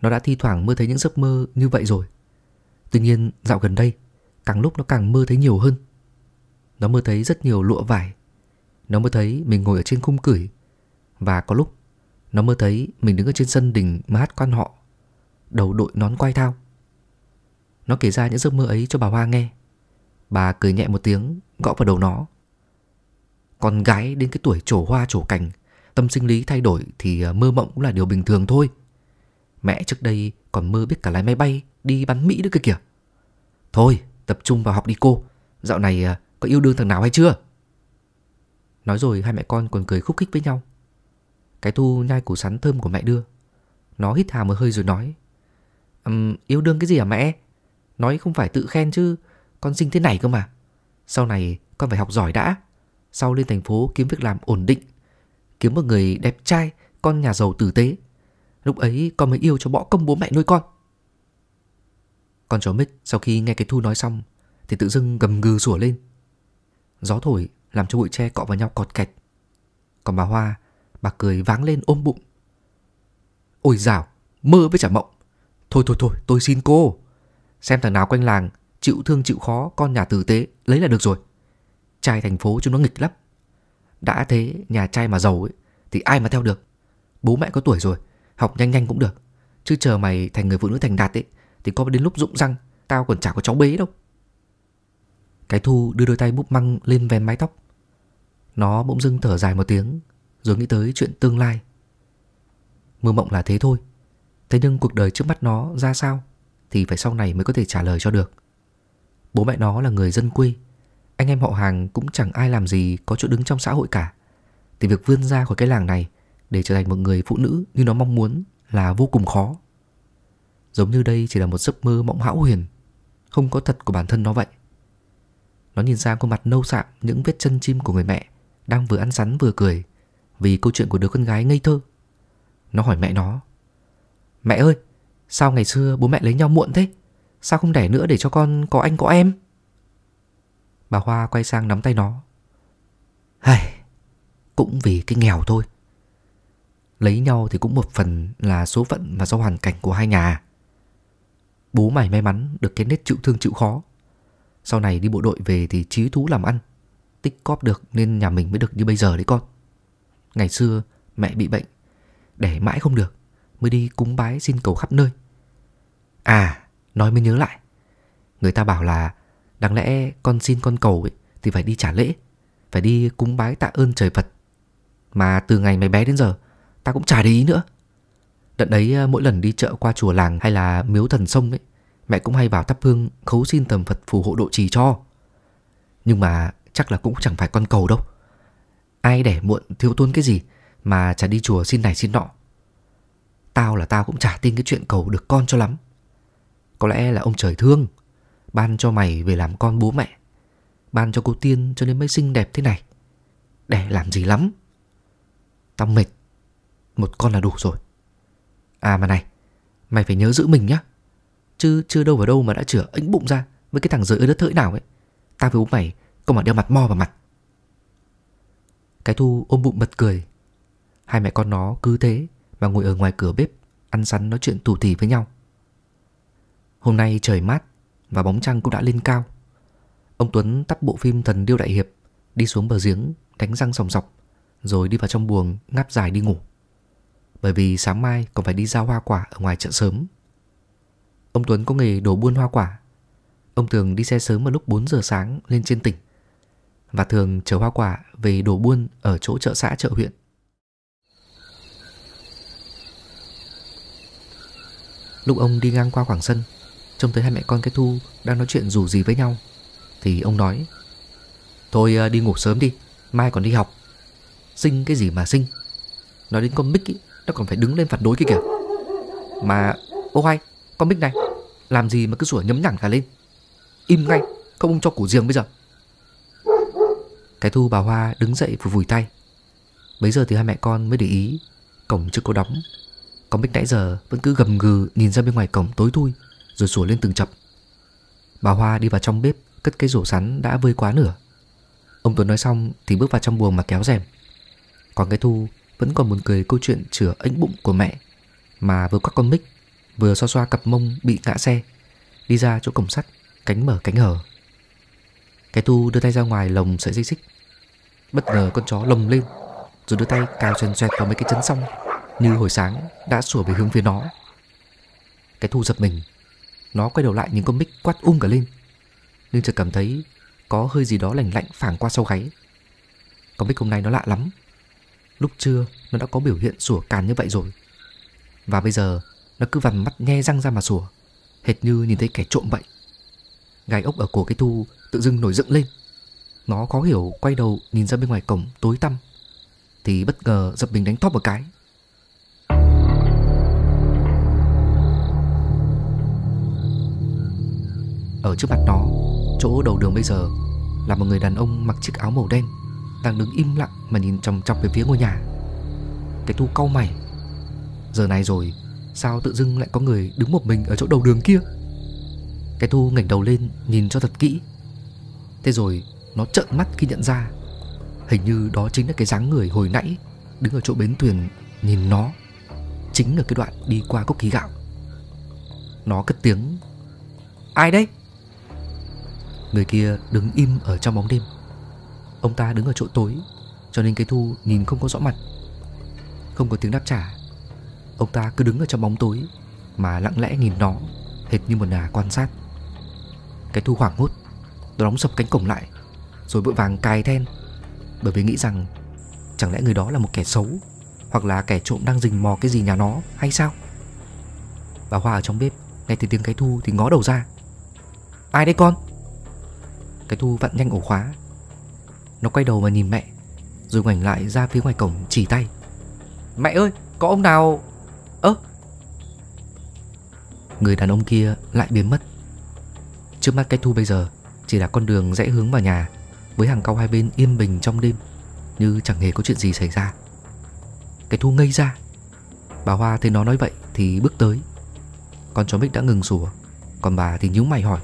Nó đã thi thoảng mơ thấy những giấc mơ như vậy rồi. Tuy nhiên, dạo gần đây, Càng lúc nó càng mơ thấy nhiều hơn. Nó mơ thấy rất nhiều lụa vải. Nó mơ thấy mình ngồi ở trên khung cửi Và có lúc, Nó mơ thấy mình đứng ở trên sân đình mà hát quan họ, Đầu đội nón quay thao. Nó kể ra những giấc mơ ấy cho bà Hoa nghe. Bà cười nhẹ một tiếng Gõ vào đầu nó. Con gái đến cái tuổi trổ hoa trổ cành Tâm sinh lý thay đổi Thì ờ, mơ mộng cũng là điều bình thường thôi. Mẹ trước đây còn mơ biết cả lái máy bay Đi bắn Mỹ nữa kìa kìa. Thôi tập trung vào học đi cô. Dạo này ờ, có yêu đương thằng nào hay chưa? Nói rồi hai mẹ con còn cười khúc khích với nhau. Cái thu nhai củ sắn thơm của mẹ đưa. Nó hít hà một hơi rồi nói um, Yêu đương cái gì à mẹ? Nói không phải tự khen chứ, Con sinh thế này cơ mà. Sau này con phải học giỏi đã. Sau lên thành phố kiếm việc làm ổn định, Kiếm một người đẹp trai, Con nhà giàu tử tế. Lúc ấy con mới yêu cho bỏ công bố mẹ nuôi con. Con chó mít sau khi nghe cái Thu nói xong Thì tự dưng gầm gừ sủa lên. Gió thổi làm cho bụi tre cọ vào nhau cọt kẹt. Còn bà Hoa, Bà cười váng lên ôm bụng. Ôi dào, Mơ với chả mộng. Thôi thôi thôi, tôi xin cô. Xem thằng nào quanh làng, Chịu thương chịu khó, con nhà tử tế, Lấy là được rồi. Trai thành phố chúng nó nghịch lắm. Đã thế nhà trai mà giàu ấy, Thì ai mà theo được? Bố mẹ có tuổi rồi, Học nhanh nhanh cũng được. Chứ chờ mày thành người phụ nữ thành đạt ấy, Thì có đến lúc rụng răng, Tao còn chả có cháu bế đâu. Cái thu đưa đôi tay búp măng lên ven mái tóc. Nó bỗng dưng thở dài một tiếng, Rồi nghĩ tới chuyện tương lai. Mơ mộng là thế thôi. Thế nhưng cuộc đời trước mắt nó ra sao? Thì phải sau này mới có thể trả lời cho được. Bố mẹ nó là người dân quê, Anh em họ hàng cũng chẳng ai làm gì Có chỗ đứng trong xã hội cả. Thì việc vươn ra khỏi cái làng này Để trở thành một người phụ nữ như nó mong muốn Là vô cùng khó. Giống như đây chỉ là một giấc mơ mộng hão huyền, Không có thật của bản thân nó vậy. Nó nhìn sang khuôn mặt nâu sạm Những vết chân chim của người mẹ Đang vừa ăn sắn vừa cười Vì câu chuyện của đứa con gái ngây thơ. Nó hỏi mẹ nó, Mẹ ơi Sao ngày xưa bố mẹ lấy nhau muộn thế? Sao không đẻ nữa để cho con có anh có em? Bà Hoa quay sang nắm tay nó. Hay Cũng vì cái nghèo thôi. Lấy nhau thì cũng một phần là số phận và do hoàn cảnh của hai nhà. Bố mày may mắn được cái nết chịu thương chịu khó. Sau này đi bộ đội về thì trí thú làm ăn, Tích cóp được nên nhà mình mới được như bây giờ đấy con. Ngày xưa mẹ bị bệnh, Đẻ mãi không được. Mới đi cúng bái xin cầu khắp nơi. À nói mới nhớ lại. Người ta bảo là Đáng lẽ con xin con cầu ấy, Thì phải đi trả lễ Phải đi cúng bái tạ ơn trời Phật. Mà từ ngày mày bé đến giờ Ta cũng chả để ý nữa. Đợt đấy à, mỗi lần đi chợ qua chùa làng Hay là miếu thần sông ấy Mẹ cũng hay vào thắp hương khấu xin tầm Phật phù hộ độ trì cho. Nhưng mà chắc là cũng chẳng phải con cầu đâu. Ai đẻ muộn thiếu tuôn cái gì Mà chả đi chùa xin này xin nọ. Tao là tao cũng chả tin cái chuyện cầu được con cho lắm. Có lẽ là ông trời thương, Ban cho mày về làm con bố mẹ, Ban cho cô Tiên cho nên mới xinh đẹp thế này. Đẻ làm gì lắm. Tao mệt, Một con là đủ rồi. À mà này, Mày phải nhớ giữ mình nhá. Chứ chưa đâu vào đâu mà đã chửa ĩnh bụng ra Với cái thằng rơi đất thỡi nào ấy. Tao với bố mày không mà đeo mặt mo vào mặt. Cái thu ôm bụng bật cười. Hai mẹ con nó cứ thế và ngồi ở ngoài cửa bếp, Ăn sắn nói chuyện tù tỉ với nhau. Hôm nay trời mát Và bóng trăng cũng đã lên cao. Ông Tuấn tắt bộ phim Thần Điêu Đại Hiệp, Đi xuống bờ giếng, Đánh răng sòng sọc, Rồi đi vào trong buồng, ngáp dài đi ngủ. Bởi vì sáng mai còn phải đi giao hoa quả Ở ngoài chợ sớm. Ông Tuấn có nghề đổ buôn hoa quả. Ông thường đi xe sớm vào lúc 4 giờ sáng lên trên tỉnh Và thường chở hoa quả về đổ buôn ở chỗ chợ xã, chợ huyện. Lúc ông đi ngang qua khoảng sân Trông thấy hai mẹ con cái thu đang nói chuyện rủ gì với nhau Thì ông nói Thôi à, đi ngủ sớm đi Mai còn đi học. Sinh cái gì mà sinh? Nói đến con Bích ý, Nó còn phải đứng lên phản đối kia kìa. Mà ô hay Con Bích này Làm gì mà cứ sủa nhấm nhẳng cả lên? Im ngay Không ông cho củ riêng bây giờ. Cái thu bà Hoa đứng dậy vùi vùi tay. Bấy giờ thì hai mẹ con mới để ý Cổng chưa có đóng. Con Bích nãy giờ vẫn cứ gầm gừ nhìn ra bên ngoài cổng tối thui, Rồi sủa lên từng chập. Bà Hoa đi vào trong bếp, Cất cái rổ sắn đã vơi quá nửa. Ông Tuấn nói xong thì bước vào trong buồng mà kéo rèm. Còn cái Thu vẫn còn buồn cười câu chuyện chữa ếch bụng của mẹ, Mà vừa quắc con Bích Vừa xoa xoa cặp mông bị ngã xe, Đi ra chỗ cổng sắt, Cánh mở cánh hở. Cái Thu đưa tay ra ngoài lồng sợi dây xích. Bất ngờ con chó lồng lên, Rồi đưa tay cào xoèn xoẹt vào mấy cái chân xong như hồi sáng đã sủa về hướng phía nó. Cái Thu giật mình, Nó quay đầu lại những con Bích quát um cả lên. Nhưng chợt cảm thấy Có hơi gì đó lành lạnh phảng qua sau gáy. Con Bích hôm nay nó lạ lắm. Lúc trưa, nó đã có biểu hiện sủa càn như vậy rồi. Và bây giờ, Nó cứ vằn mắt nhe răng ra mà sủa. Hệt như nhìn thấy kẻ trộm vậy. Gai ốc ở cổ cái Thu tự dưng nổi dựng lên. Nó khó hiểu quay đầu nhìn ra bên ngoài cổng tối tăm. Thì bất ngờ giật mình đánh thóp một cái. Ở trước mặt nó, Chỗ đầu đường bây giờ Là một người đàn ông mặc chiếc áo màu đen Đang đứng im lặng mà nhìn chòng chọc về phía ngôi nhà. Cái Thu cau mày. Giờ này rồi, Sao tự dưng lại có người đứng một mình ở chỗ đầu đường kia? Cái Thu ngẩng đầu lên nhìn cho thật kỹ. Thế rồi, nó trợn mắt khi nhận ra. Hình như đó chính là cái dáng người hồi nãy Đứng ở chỗ bến thuyền nhìn nó. Chính là cái đoạn đi qua cốc ký gạo. Nó cất tiếng, Ai đấy Người kia đứng im ở trong bóng đêm. Ông ta đứng ở chỗ tối, Cho nên cái thu nhìn không có rõ mặt. Không có tiếng đáp trả. Ông ta cứ đứng ở trong bóng tối, Mà lặng lẽ nhìn nó, Hệt như một nhà quan sát. Cái thu hoảng hốt, Nó đóng sập cánh cổng lại, Rồi vội vàng cài then, Bởi vì nghĩ rằng Chẳng lẽ người đó là một kẻ xấu, Hoặc là kẻ trộm đang rình mò cái gì nhà nó, hay sao? Bà Hoa ở trong bếp, Nghe thấy tiếng cái thu thì ngó đầu ra. Ai đây con? Cái thu vặn nhanh ổ khóa. Nó quay đầu mà nhìn mẹ Rồi ngoảnh lại ra phía ngoài cổng chỉ tay. Mẹ ơi, có ông nào? Ơ. Người đàn ông kia lại biến mất. Trước mắt cái thu bây giờ Chỉ là con đường rẽ hướng vào nhà, Với hàng cao hai bên yên bình trong đêm, Như chẳng hề có chuyện gì xảy ra. Cái thu ngây ra. Bà Hoa thấy nó nói vậy thì bước tới. Con chó Bích đã ngừng sủa, Còn bà thì nhíu mày hỏi.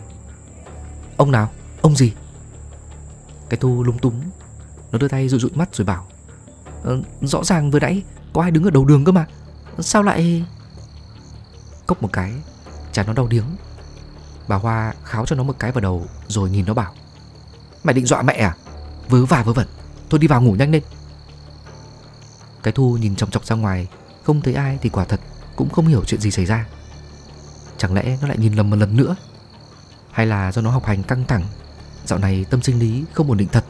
Ông nào? Ông gì? Cái thu lúng túng. Nó đưa tay dụi dụi mắt rồi bảo ờ, Rõ ràng vừa nãy có ai đứng ở đầu đường cơ mà. Sao lại Cốc một cái Chả nó đau điếng. Bà Hoa kháo cho nó một cái vào đầu Rồi nhìn nó bảo Mày định dọa mẹ à? Vớ vả vớ vẩn. Thôi đi vào ngủ nhanh lên. Cái Thu nhìn chòng chọc ra ngoài Không thấy ai thì quả thật Cũng không hiểu chuyện gì xảy ra. Chẳng lẽ nó lại nhìn lầm một lần nữa? Hay là do nó học hành căng thẳng? Dạo này tâm sinh lý không ổn định thật,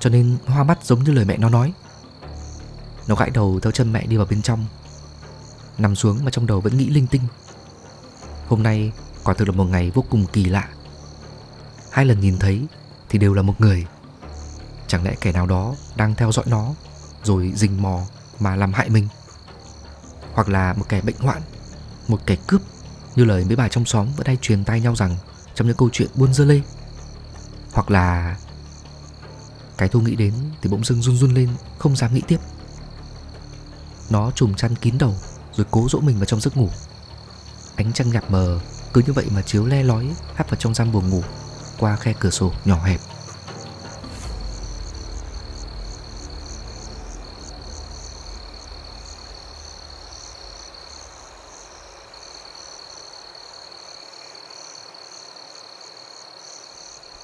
Cho nên hoa mắt giống như lời mẹ nó nói. Nó gãi đầu theo chân mẹ đi vào bên trong, Nằm xuống mà trong đầu vẫn nghĩ linh tinh. Hôm nay quả thực là một ngày vô cùng kỳ lạ. Hai lần nhìn thấy thì đều là một người. Chẳng lẽ kẻ nào đó đang theo dõi nó Rồi rình mò mà làm hại mình? Hoặc là một kẻ bệnh hoạn, Một kẻ cướp, Như lời mấy bà trong xóm vẫn hay truyền tay nhau rằng Trong những câu chuyện buôn dơ lê. Hoặc là Cái thu nghĩ đến thì bỗng dưng run run lên, Không dám nghĩ tiếp. Nó trùm chăn kín đầu, Rồi cố dỗ mình vào trong giấc ngủ. Ánh trăng nhạt mờ Cứ như vậy mà chiếu le lói Hắt vào trong gian buồng ngủ Qua khe cửa sổ nhỏ hẹp.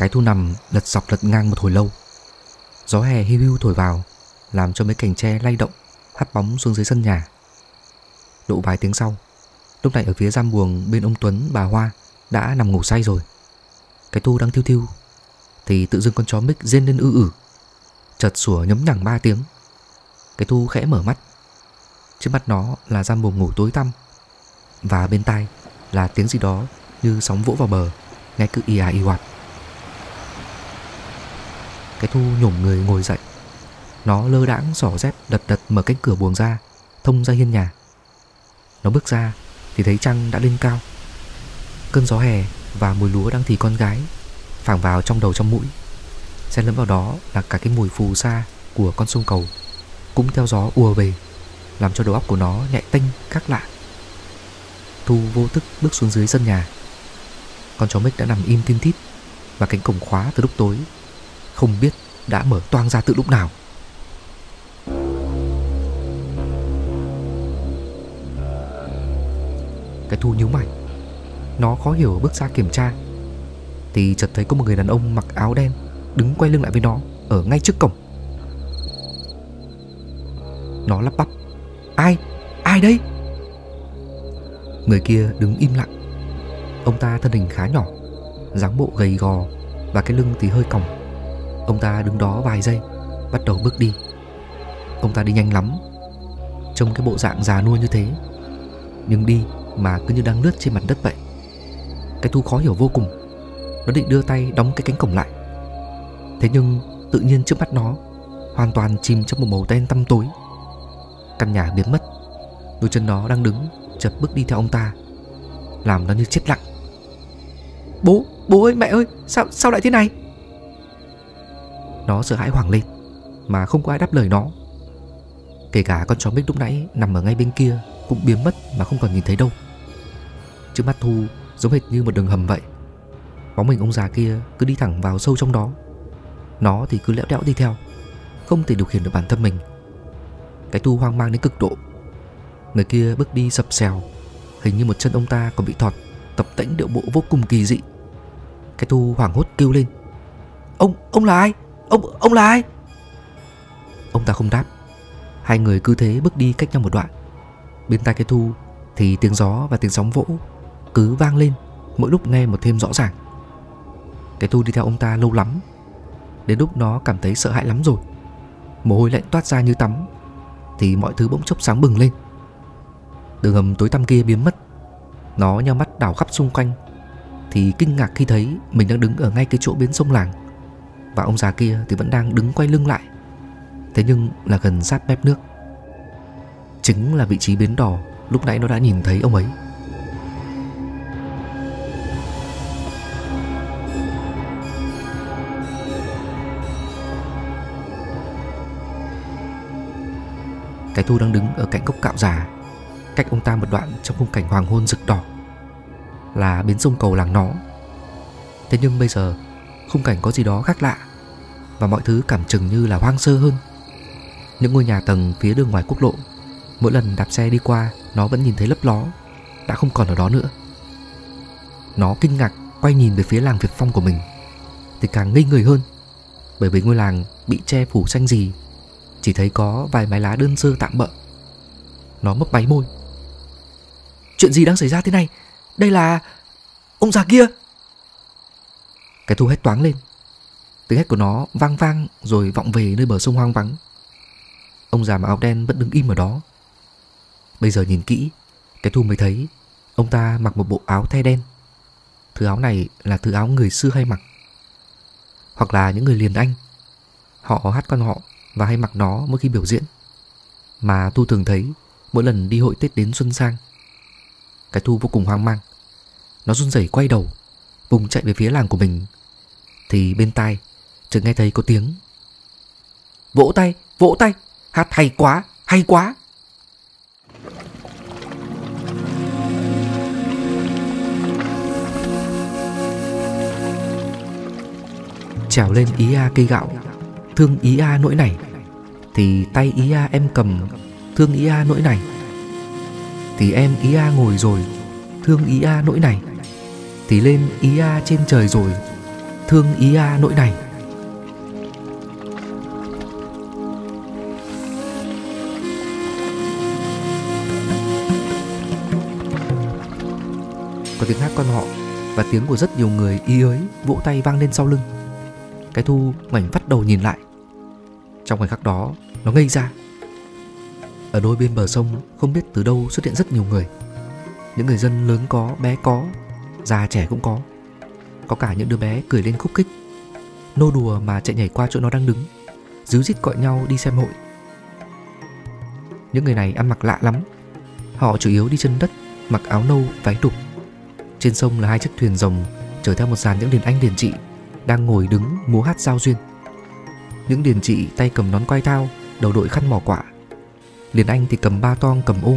Cái thu nằm lật dọc lật ngang một hồi lâu. Gió hè hiu hiu thổi vào, Làm cho mấy cành tre lay động, Hắt bóng xuống dưới sân nhà. Độ vài tiếng sau, Lúc này ở phía giam buồng bên ông Tuấn, bà Hoa Đã nằm ngủ say rồi. Cái thu đang thiêu thiêu Thì tự dưng con chó mic rên lên ư ử. Chợt sủa nhấm nhẳng ba tiếng. Cái thu khẽ mở mắt. Trước mắt nó là giam buồng ngủ tối tăm, Và bên tai là tiếng gì đó Như sóng vỗ vào bờ, Nghe cứ y à y hoạt cái thu nhổm người ngồi dậy. Nó lơ đãng xỏ dép đật đật mở cánh cửa buồng ra, Thông ra hiên nhà. Nó bước ra thì thấy trăng đã lên cao. Cơn gió hè và mùi lúa đang thì con gái, phảng vào trong đầu trong mũi. Xen lẫn vào đó là cả cái mùi phù sa của con sông cầu, Cũng theo gió ùa về, Làm cho đầu óc của nó nhạy tênh, khác lạ. Thu vô thức bước xuống dưới sân nhà. Con chó Mick đã nằm im tin thít Và cánh cổng khóa từ lúc tối. Không biết đã mở toang ra từ lúc nào. Cái Thu nhíu mày. Nó khó hiểu bước ra kiểm tra. Thì chợt thấy có một người đàn ông mặc áo đen Đứng quay lưng lại với nó Ở ngay trước cổng. Nó lắp bắp. Ai? Ai đây? Người kia đứng im lặng. Ông ta thân hình khá nhỏ, dáng bộ gầy gò Và cái lưng thì hơi còng. Ông ta đứng đó vài giây Bắt đầu bước đi. Ông ta đi nhanh lắm Trông cái bộ dạng già nua như thế. Nhưng đi mà cứ như đang lướt trên mặt đất vậy. Cái thu khó hiểu vô cùng Nó định đưa tay đóng cái cánh cổng lại. Thế nhưng tự nhiên trước mắt nó Hoàn toàn chìm trong một màu đen tăm tối. Căn nhà biến mất Đôi chân nó đang đứng chập bước đi theo ông ta Làm nó như chết lặng. Bố, bố ơi, mẹ ơi, sao sao lại thế này? Nó sợ hãi hoảng lên Mà không có ai đáp lời nó. Kể cả con chó Bích lúc nãy nằm ở ngay bên kia Cũng biến mất mà không còn nhìn thấy đâu. Trước mắt Thu giống hệt như một đường hầm vậy. Bóng mình ông già kia cứ đi thẳng vào sâu trong đó. Nó thì cứ lẽo đẽo đi theo Không thể điều khiển được bản thân mình. Cái Thu hoang mang đến cực độ. Người kia bước đi sập sèo Hình như một chân ông ta còn bị thọt Tập tễnh điệu bộ vô cùng kỳ dị. Cái Thu hoảng hốt kêu lên. Ông, ông là ai? Ông, ông là ai? Ông ta không đáp Hai người cứ thế bước đi cách nhau một đoạn Bên tai cái Thu thì tiếng gió và tiếng sóng vỗ cứ vang lên mỗi lúc nghe một thêm rõ ràng. Cái thu đi theo ông ta lâu lắm, đến lúc nó cảm thấy sợ hãi lắm rồi. Mồ hôi lạnh toát ra như tắm, thì mọi thứ bỗng chốc sáng bừng lên. Đường hầm tối tăm kia biến mất, nó nheo mắt đảo khắp xung quanh, thì kinh ngạc khi thấy mình đang đứng ở ngay cái chỗ bến sông làng, và ông già kia thì vẫn đang đứng quay lưng lại. Thế nhưng là gần sát mép nước. Chính là vị trí bến đò, Lúc nãy nó đã nhìn thấy ông ấy Cái thu đang đứng ở cạnh cốc cạo già, Cách ông ta một đoạn trong khung cảnh hoàng hôn rực đỏ, Là bến sông cầu làng nó Thế nhưng bây giờ Khung cảnh có gì đó khác lạ Và mọi thứ cảm chừng như là hoang sơ hơn. Những ngôi nhà tầng phía đường ngoài quốc lộ, Mỗi lần đạp xe đi qua, Nó vẫn nhìn thấy lấp ló, Đã không còn ở đó nữa. Nó kinh ngạc quay nhìn về phía làng Việt Phong của mình, Thì càng ngây người hơn, Bởi vì ngôi làng bị che phủ xanh gì, Chỉ thấy có vài mái lá đơn sơ tạm bỡ Nó mấp máy môi. Chuyện gì đang xảy ra thế này? Đây là Ông già kia. Cái thu hét toáng lên. Tiếng hét của nó vang vang rồi vọng về nơi bờ sông hoang vắng. Ông già mặc áo đen vẫn đứng im ở đó. Bây giờ nhìn kỹ, Cái thu mới thấy Ông ta mặc một bộ áo the đen. Thứ áo này là thứ áo người xưa hay mặc? Hoặc là những người liền anh? Họ hát con họ Và hay mặc nó mỗi khi biểu diễn. Mà Thu thường thấy Mỗi lần đi hội Tết đến Xuân Sang, Cái Thu vô cùng hoang mang. Nó run rẩy quay đầu. Vùng chạy về phía làng của mình. Thì bên tai chợt nghe thấy có tiếng. Vỗ tay, vỗ tay. Hát hay quá, hay quá. Trèo lên ý a cây gạo. Thương ý a nỗi này. Thì tay ý a em cầm. Thương ý a nỗi này. Thì em ý a ngồi rồi. Thương ý a nỗi này thì lên ý a trên trời rồi. Thương ý a nỗi này. Có tiếng hát con họ và tiếng của rất nhiều người ý ới vỗ tay vang lên sau lưng. Cái thu ngoảnh vắt đầu nhìn lại. Trong khoảnh khắc đó Nó ngây ra. Ở đôi bên bờ sông Không biết từ đâu xuất hiện rất nhiều người. Những người dân lớn có, bé có Già trẻ cũng có. Có cả những đứa bé cười lên khúc khích Nô đùa mà chạy nhảy qua chỗ nó đang đứng Díu dít gọi nhau đi xem hội. Những người này ăn mặc lạ lắm. Họ chủ yếu đi chân đất Mặc áo nâu, váy đục. Trên sông là hai chiếc thuyền rồng Chở theo một dàn những điền anh điền chị đang ngồi đứng múa hát giao duyên. Những điền chị tay cầm nón quai thao, đầu đội khăn mỏ quả. Điền Anh thì cầm ba toang cầm ô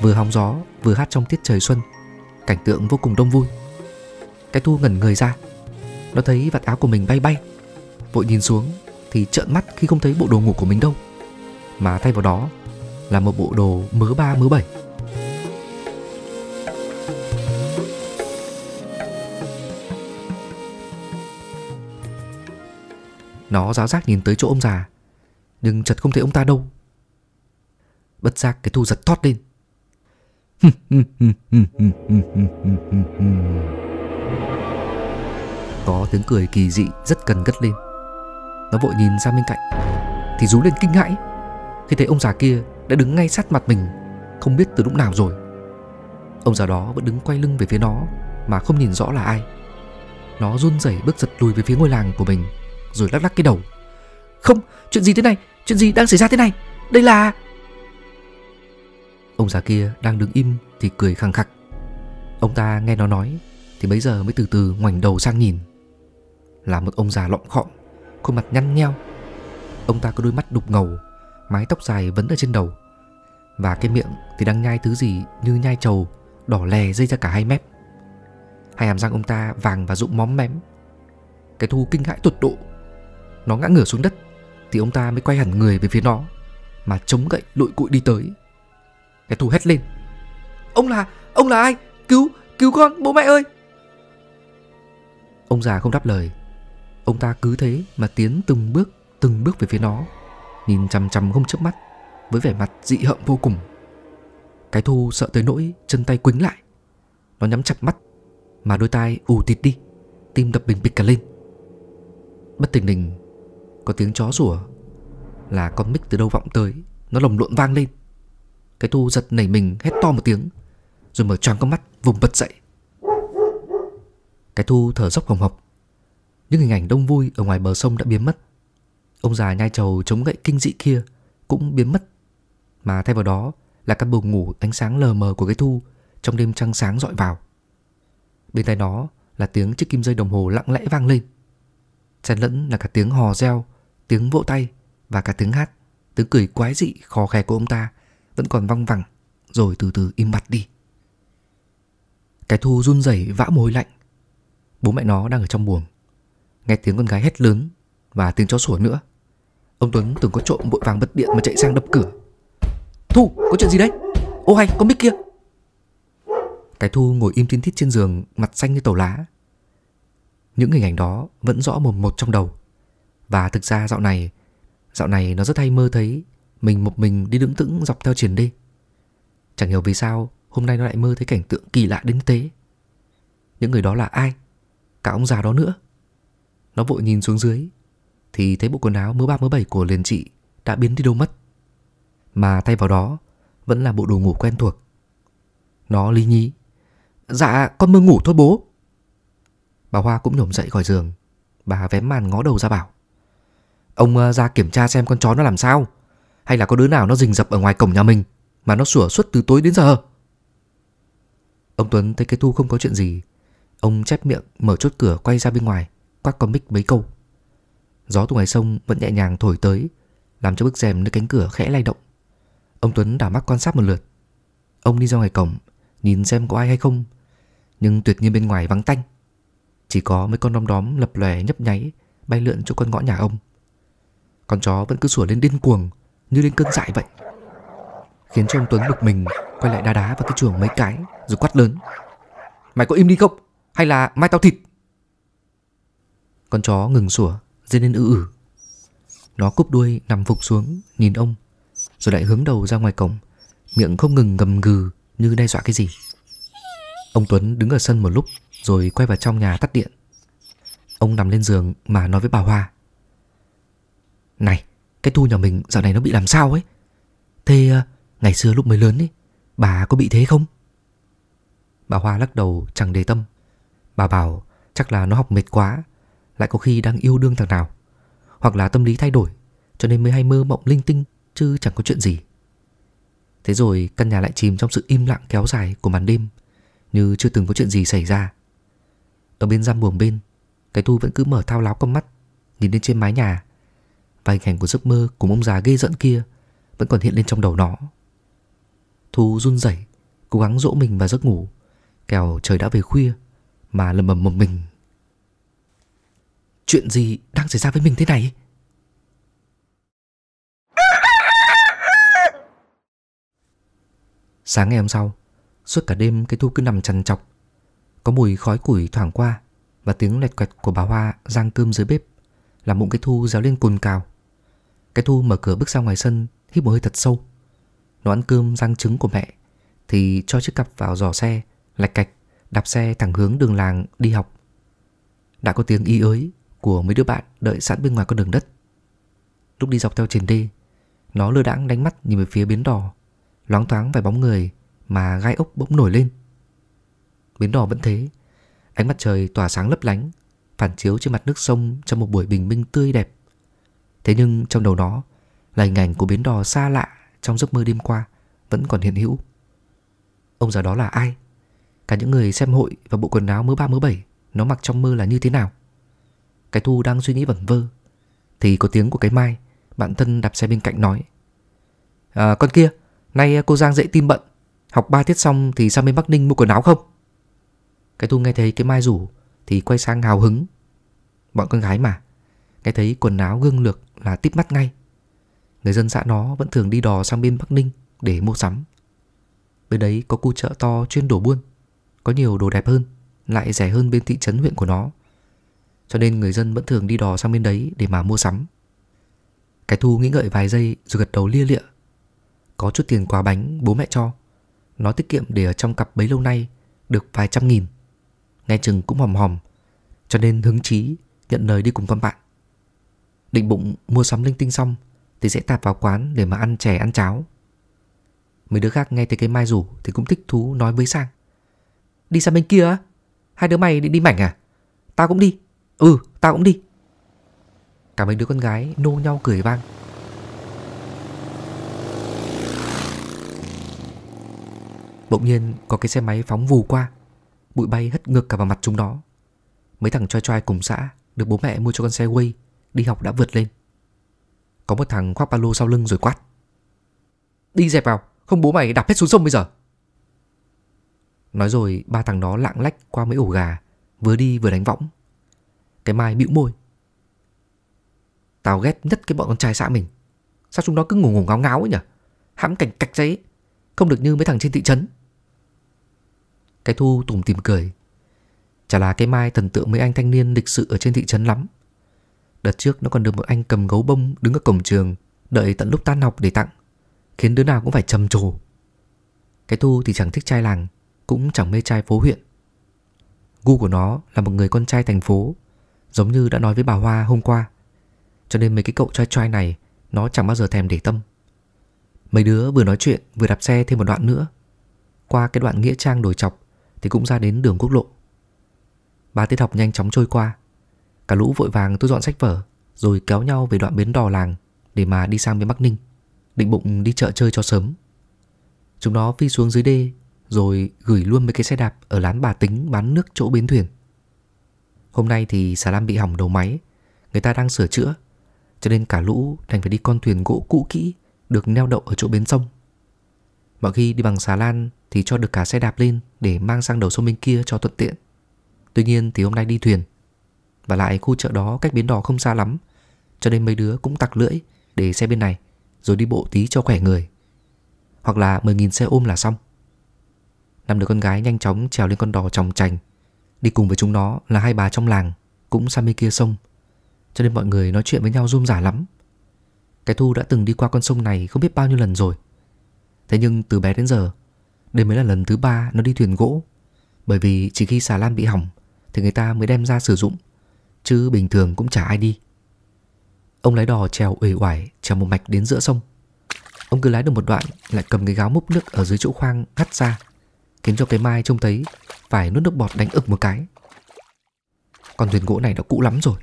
Vừa hóng gió vừa hát trong tiết trời xuân. Cảnh tượng vô cùng đông vui. Cái thu ngẩn người ra. Nó thấy vạt áo của mình bay bay. Vội nhìn xuống thì trợn mắt khi không thấy bộ đồ ngủ của mình đâu. Mà thay vào đó là một bộ đồ mớ ba, mớ bảy. Nó giáo giác nhìn tới chỗ ông già, Nhưng chợt không thấy ông ta đâu. Bất giác cái thu giật thoát lên. Có tiếng cười kỳ dị rất cần gất lên. Nó vội nhìn ra bên cạnh Thì rú lên kinh hãi. Khi thấy ông già kia đã đứng ngay sát mặt mình Không biết từ lúc nào rồi. Ông già đó vẫn đứng quay lưng về phía nó Mà không nhìn rõ là ai. Nó run rẩy bước giật lùi về phía ngôi làng của mình Rồi lắc lắc cái đầu. Không, chuyện gì thế này? Chuyện gì đang xảy ra thế này? Đây là Ông già kia đang đứng im thì cười khăng khắc. Ông ta nghe nó nói Thì bấy giờ mới từ từ ngoảnh đầu sang nhìn. Là một ông già lọng khọm, Khuôn mặt nhăn nheo. Ông ta có đôi mắt đục ngầu, Mái tóc dài vấn ở trên đầu. Và cái miệng thì đang nhai thứ gì như nhai trầu, Đỏ lè dây ra cả hai mép. Hai hàm răng ông ta vàng và rụng móm mém. Cái thu kinh hãi tột độ, Nó ngã ngửa xuống đất Thì ông ta mới quay hẳn người về phía nó, Mà chống gậy lội cụi đi tới. Cái thu hét lên. Ông là, ông là ai? Cứu, cứu con, bố mẹ ơi! Ông già không đáp lời. Ông ta cứ thế mà tiến từng bước, từng bước về phía nó Nhìn chằm chằm không chớp mắt Với vẻ mặt dị hợm vô cùng. Cái thu sợ tới nỗi chân tay quính lại. Nó nhắm chặt mắt Mà đôi tai ù tịt đi Tim đập bình bịch cả lên. Bất tình lình Có tiếng chó rủa Là con mic từ đâu vọng tới Nó lồng lộn vang lên. Cái thu giật nảy mình hét to một tiếng, Rồi mở tròn con mắt vùng bật dậy. Cái thu thở dốc hồng hộc, Những hình ảnh đông vui ở ngoài bờ sông đã biến mất. Ông già nhai trầu chống gậy kinh dị kia Cũng biến mất. Mà thay vào đó là căn buồng ngủ ánh sáng lờ mờ của cái thu Trong đêm trăng sáng dọi vào. Bên tai nó là tiếng chiếc kim dây đồng hồ lặng lẽ vang lên. Xen lẫn là cả tiếng hò reo, Tiếng vỗ tay Và cả tiếng hát, Tiếng cười quái dị, khò khè của ông ta. Vẫn còn văng vẳng, Rồi từ từ im bặt đi. Cái thu run rẩy vã môi lạnh. Bố mẹ nó đang ở trong buồng. Nghe tiếng con gái hét lớn Và tiếng chó sủa nữa. Ông Tuấn từng có trộm vội vàng bật điện mà chạy sang đập cửa. Thu, có chuyện gì đấy? Ô hay, con biết kia. Cái Thu ngồi im tin thít trên giường, Mặt xanh như tàu lá. Những hình ảnh đó vẫn rõ mồm một trong đầu. Và thực ra dạo này Dạo này nó rất hay mơ thấy mình một mình đi đứng tững dọc theo triển đê Chẳng hiểu vì sao Hôm nay nó lại mơ thấy cảnh tượng kỳ lạ đến thế. Những người đó là ai? Cả ông già đó nữa. Nó vội nhìn xuống dưới, Thì thấy bộ quần áo mớ ba mớ bảy của liền chị Đã biến đi đâu mất. Mà thay vào đó, Vẫn là bộ đồ ngủ quen thuộc. Nó lý nhí Dạ con mơ ngủ thôi bố. Bà Hoa cũng nhổm dậy khỏi giường. Bà vén màn ngó đầu ra bảo, Ông ờ, ra kiểm tra xem con chó nó làm sao. Hay là có đứa nào nó rình rập ở ngoài cổng nhà mình Mà nó sủa suốt từ tối đến giờ? Ông Tuấn thấy cái thu không có chuyện gì. Ông chép miệng mở chốt cửa quay ra bên ngoài, Quát con mic mấy câu. Gió từ ngoài sông vẫn nhẹ nhàng thổi tới, Làm cho bức rèm nơi cánh cửa khẽ lay động. Ông Tuấn đảo mắt quan sát một lượt. Ông đi ra ngoài cổng, Nhìn xem có ai hay không. Nhưng tuyệt nhiên bên ngoài vắng tanh. Chỉ có mấy con đom đóm lập lòe nhấp nháy, Bay lượn chỗ con ngõ nhà ông. Con chó vẫn cứ sủa lên điên cuồng như lên cơn dại vậy, Khiến cho ông Tuấn bực mình, Quay lại đá đá vào cái chuồng mấy cái, Rồi quát lớn. Mày có im đi không? Hay là mai tao thịt? Con chó ngừng sủa dây lên ư ử. Nó cúp đuôi, nằm phục xuống, Nhìn ông, Rồi lại hướng đầu ra ngoài cổng, Miệng không ngừng gầm gừ Như đe dọa cái gì. Ông Tuấn đứng ở sân một lúc, Rồi quay vào trong nhà tắt điện. Ông nằm lên giường mà nói với bà Hoa, Này cái tu nhà mình dạo này nó bị làm sao ấy? Thế ờ, ngày xưa lúc mới lớn ấy, Bà có bị thế không? Bà Hoa lắc đầu chẳng để tâm. Bà bảo chắc là nó học mệt quá, Lại có khi đang yêu đương thằng nào, Hoặc là tâm lý thay đổi, Cho nên mới hay mơ mộng linh tinh, Chứ chẳng có chuyện gì. Thế rồi căn nhà lại chìm trong sự im lặng kéo dài của màn đêm, Như chưa từng có chuyện gì xảy ra. Ở bên giam buồng bên, Cái tu vẫn cứ mở thao láo con mắt, Nhìn lên trên mái nhà. Và hình ảnh của giấc mơ của ông già ghê giận kia vẫn còn hiện lên trong đầu nó. Thu run rẩy, cố gắng dỗ mình vào giấc ngủ, kẻo trời đã về khuya mà lầm bầm một mình. Chuyện gì đang xảy ra với mình thế này? Sáng ngày hôm sau, suốt cả đêm cái Thu cứ nằm chằn chọc. Có mùi khói củi thoảng qua và tiếng lẹt quẹt của bà Hoa rang cơm dưới bếp làm bụng cái Thu réo lên cồn cào. Cái Thu mở cửa bước ra ngoài sân hít một hơi thật sâu. Nó ăn cơm rang trứng của mẹ thì cho chiếc cặp vào giỏ xe, lạch cạch, đạp xe thẳng hướng đường làng đi học. Đã có tiếng y ới của mấy đứa bạn đợi sẵn bên ngoài con đường đất. Lúc đi dọc theo trên đê, nó lơ đãng đánh mắt nhìn về phía bến đò, loáng thoáng vài bóng người mà gai ốc bỗng nổi lên. Bến đò vẫn thế, ánh mặt trời tỏa sáng lấp lánh, phản chiếu trên mặt nước sông trong một buổi bình minh tươi đẹp. Thế nhưng trong đầu nó là hình ảnh của bến đò xa lạ trong giấc mơ đêm qua vẫn còn hiện hữu. Ông già đó là ai? Cả những người xem hội và bộ quần áo mớ ba mớ bảy nó mặc trong mơ là như thế nào? Cái Thu đang suy nghĩ vẩn vơ thì có tiếng của cái Mai, bạn thân đạp xe bên cạnh nói: "À con kia, nay cô Giang dậy tim bận, học ba tiết xong thì sang bên Bắc Ninh mua quần áo không?" Cái Thu nghe thấy cái Mai rủ thì quay sang hào hứng. Bọn con gái mà, nghe thấy quần áo gương lược là tiếp mắt ngay. Người dân xã nó vẫn thường đi đò sang bên Bắc Ninh để mua sắm. Bên đấy có khu chợ to chuyên đổ buôn, có nhiều đồ đẹp hơn, lại rẻ hơn bên thị trấn huyện của nó. Cho nên người dân vẫn thường đi đò sang bên đấy để mà mua sắm. Cái Thu nghĩ ngợi vài giây rồi gật đầu lia lịa. Có chút tiền quà bánh bố mẹ cho. Nó tiết kiệm để ở trong cặp bấy lâu nay được vài trăm nghìn. Nghe chừng cũng hòm hòm, cho nên hứng chí nhận lời đi cùng con bạn. Định bụng mua sắm linh tinh xong thì sẽ tạp vào quán để mà ăn chè ăn cháo. Mấy đứa khác nghe thấy cái mai rủ thì cũng thích thú nói với sang. Đi sang bên kia á? Hai đứa mày định đi mảnh à? Tao cũng đi. Ừ, tao cũng đi. Cả mấy đứa con gái nô nhau cười vang. Bỗng nhiên có cái xe máy phóng vù qua Bụi bay hất ngược cả vào mặt chúng nó Mấy thằng choi choi cùng xã Được bố mẹ mua cho con xe quay Đi học đã vượt lên. Có một thằng khoác ba lô sau lưng rồi quát. Đi dẹp vào, Không bố mày đạp hết xuống sông bây giờ. Nói rồi, ba thằng đó lạng lách qua mấy ổ gà, Vừa đi vừa đánh võng. Cái mai bĩu môi. Tao ghét nhất cái bọn con trai xã mình. Sao chúng nó cứ ngủ ngủ ngáo ngáo ấy nhỉ Hãm cảnh cạch giấy Không được như mấy thằng trên thị trấn. Cái thu tủm tìm cười. Chả là cái mai thần tượng mấy anh thanh niên lịch sự ở trên thị trấn lắm. Đợt trước nó còn được một anh cầm gấu bông đứng ở cổng trường, Đợi tận lúc tan học để tặng, Khiến đứa nào cũng phải trầm trồ. Cái thu thì chẳng thích trai làng, Cũng chẳng mê trai phố huyện. Gu của nó là một người con trai thành phố, Giống như đã nói với bà Hoa hôm qua. Cho nên mấy cái cậu trai trai này, Nó chẳng bao giờ thèm để tâm. Mấy đứa vừa nói chuyện, vừa đạp xe thêm một đoạn nữa. Qua cái đoạn nghĩa trang đổi chọc, thì cũng ra đến đường quốc lộ. Ba tiết học nhanh chóng trôi qua. Cả lũ vội vàng tôi dọn sách vở rồi kéo nhau về đoạn bến đò làng để mà đi sang bên Bắc Ninh, định bụng đi chợ chơi cho sớm. Chúng nó phi xuống dưới đê rồi gửi luôn mấy cái xe đạp ở lán bà tính bán nước chỗ bến thuyền. Hôm nay thì xà lam bị hỏng đầu máy, người ta đang sửa chữa, cho nên cả lũ thành phải đi con thuyền gỗ cũ kỹ được neo đậu ở chỗ bến sông. Mọi khi đi bằng xà lan thì cho được cả xe đạp lên để mang sang đầu sông bên kia cho thuận tiện. Tuy nhiên thì hôm nay đi thuyền và lại khu chợ đó cách bến đò không xa lắm. Cho nên mấy đứa cũng tặc lưỡi để xe bên này, rồi đi bộ tí cho khỏe người. Hoặc là 10.000 xe ôm là xong. Năm đứa con gái nhanh chóng trèo lên con đò tròng trành Đi cùng với chúng nó là hai bà trong làng, Cũng sang bên kia sông. Cho nên mọi người nói chuyện với nhau rôm rả lắm. Cái Thu đã từng đi qua con sông này không biết bao nhiêu lần rồi. Thế nhưng từ bé đến giờ, đây mới là lần thứ ba nó đi thuyền gỗ. Bởi vì chỉ khi xà lan bị hỏng, Thì người ta mới đem ra sử dụng. Chứ bình thường cũng chả ai đi. Ông lái đò trèo uể oải Trèo một mạch đến giữa sông. Ông cứ lái được một đoạn, Lại cầm cái gáo múc nước ở dưới chỗ khoang hắt ra, Khiến cho cái mai trông thấy Phải nuốt nước bọt đánh ực một cái. Con thuyền gỗ này đã cũ lắm rồi.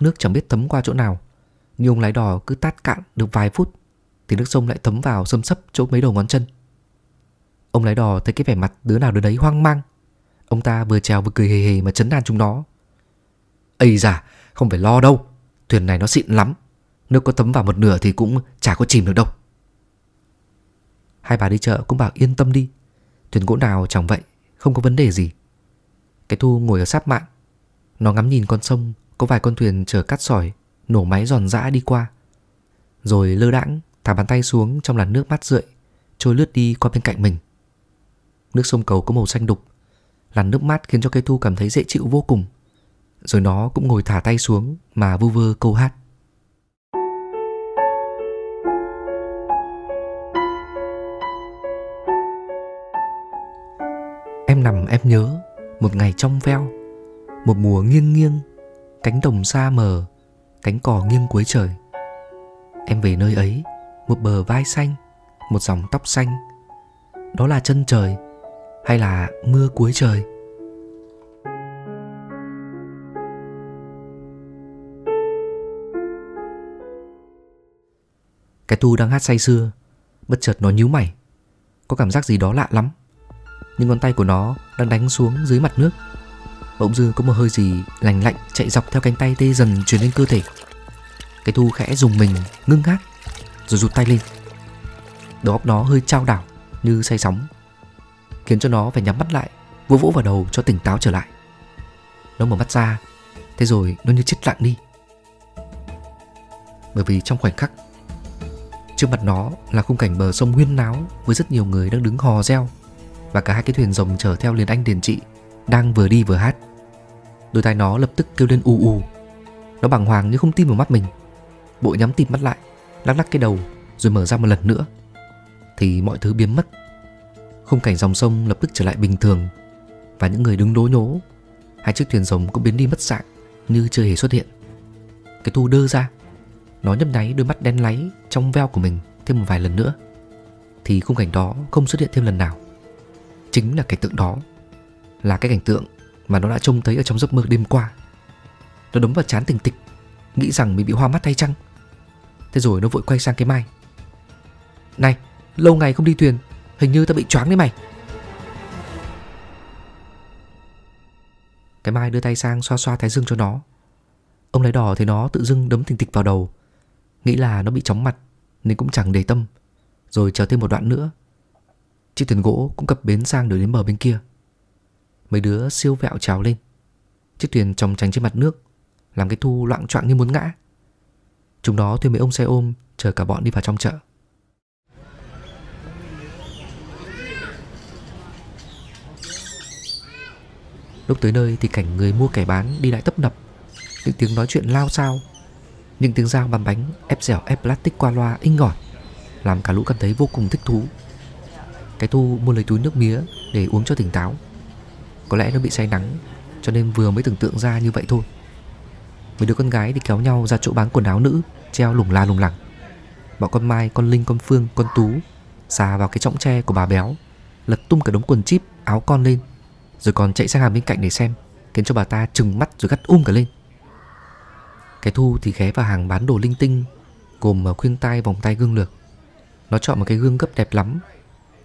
Nước chẳng biết thấm qua chỗ nào, Nhưng ông lái đò cứ tát cạn được vài phút Thì nước sông lại thấm vào xâm sấp chỗ mấy đầu ngón chân. Ông lái đò thấy cái vẻ mặt đứa nào đứa đấy hoang mang. Ông ta vừa trèo vừa cười hề hề mà chấn an chúng nó. Ây da, không phải lo đâu. Thuyền này nó xịn lắm. Nước có tấm vào một nửa thì cũng chả có chìm được đâu. Hai bà đi chợ, cũng bảo yên tâm đi. Thuyền gỗ nào chẳng vậy, Không có vấn đề gì. Cái Thu ngồi ở sát mạng. Nó ngắm nhìn con sông, Có vài con thuyền chở cát sỏi, Nổ máy giòn giã đi qua. Rồi lơ đãng, thả bàn tay xuống trong làn nước mát rượi, Trôi lướt đi qua bên cạnh mình. Nước sông cầu có màu xanh đục. Làn nước mát khiến cho cây thu cảm thấy dễ chịu vô cùng. Rồi nó cũng ngồi thả tay xuống Mà vu vơ câu hát. Em nằm em nhớ Một ngày trong veo, Một mùa nghiêng nghiêng, Cánh đồng xa mờ, Cánh cò nghiêng cuối trời. Em về nơi ấy, Một bờ vai xanh, Một dòng tóc xanh. Đó là chân trời Hay là mưa cuối trời? Cái tu đang hát say sưa Bất chợt nó nhíu mày Có cảm giác gì đó lạ lắm nhưng ngón tay của nó đang đánh xuống dưới mặt nước. Bỗng dưng có một hơi gì lành lạnh chạy dọc theo cánh tay tê dần truyền lên cơ thể. Cái thu khẽ dùng mình, ngưng hát, rồi rụt tay lên. Đầu óc nó hơi trao đảo như say sóng, khiến cho nó phải nhắm mắt lại, vỗ vỗ vào đầu cho tỉnh táo trở lại. Nó mở mắt ra, thế rồi nó như chết lặng đi. Bởi vì trong khoảnh khắc trước mặt nó là khung cảnh bờ sông huyên náo với rất nhiều người đang đứng hò reo. Và cả hai cái thuyền rồng chở theo liền anh điền trị đang vừa đi vừa hát. Đôi tai nó lập tức kêu lên u u nó bàng hoàng như không tin vào mắt mình. Bộ nhắm tịt mắt lại, lắc lắc cái đầu rồi mở ra một lần nữa. Thì mọi thứ biến mất. Khung cảnh dòng sông lập tức trở lại bình thường. Và những người đứng đối nhố, hai chiếc thuyền rồng cũng biến đi mất dạng như chưa hề xuất hiện. Cái thu đơ ra nó nhấp nháy đôi mắt đen láy trong veo của mình thêm một vài lần nữa. Thì khung cảnh đó không xuất hiện thêm lần nào. Chính là cảnh tượng đó, là cái cảnh tượng mà nó đã trông thấy ở trong giấc mơ đêm qua. Nó đấm vào chán tình tịch, nghĩ rằng mình bị hoa mắt hay chăng? Thế rồi nó vội quay sang cái mai. Này, lâu ngày không đi thuyền, hình như ta bị choáng đấy mày. Cái mai đưa tay sang xoa xoa thái dương cho nó. Ông lấy đỏ thì nó tự dưng đấm tình tịch vào đầu nghĩ là nó bị chóng mặt, nên cũng chẳng để tâm. Rồi chờ thêm một đoạn nữa, Chiếc thuyền gỗ cũng cập bến sang được đến bờ bên kia. Mấy đứa siêu vẹo trào lên. Chiếc thuyền chồng tránh trên mặt nước, Làm cái thu loạn choạng như muốn ngã. Chúng nó thuê mấy ông xe ôm, Chờ cả bọn đi vào trong chợ. Lúc tới nơi thì cảnh người mua kẻ bán đi lại tấp nập. Những tiếng nói chuyện lao sao những tiếng dao băm bánh ép dẻo ép plastic qua loa inh ngỏi Làm cả lũ cảm thấy vô cùng thích thú. Cái thu mua lấy túi nước mía để uống cho tỉnh táo. Có lẽ nó bị say nắng Cho nên vừa mới tưởng tượng ra như vậy thôi. Mấy đứa con gái thì kéo nhau ra chỗ bán quần áo nữ Treo lủng la lủng lẳng. Bọn con Mai, con Linh, con Phương, con Tú Xà vào cái trọng tre của bà béo Lật tung cả đống quần chip, áo con lên Rồi còn chạy sang hàng bên cạnh để xem Khiến cho bà ta trừng mắt rồi gắt um cả lên. Cái thu thì ghé vào hàng bán đồ linh tinh Gồm khuyên tai, vòng tay, gương lược. Nó chọn một cái gương gấp đẹp lắm.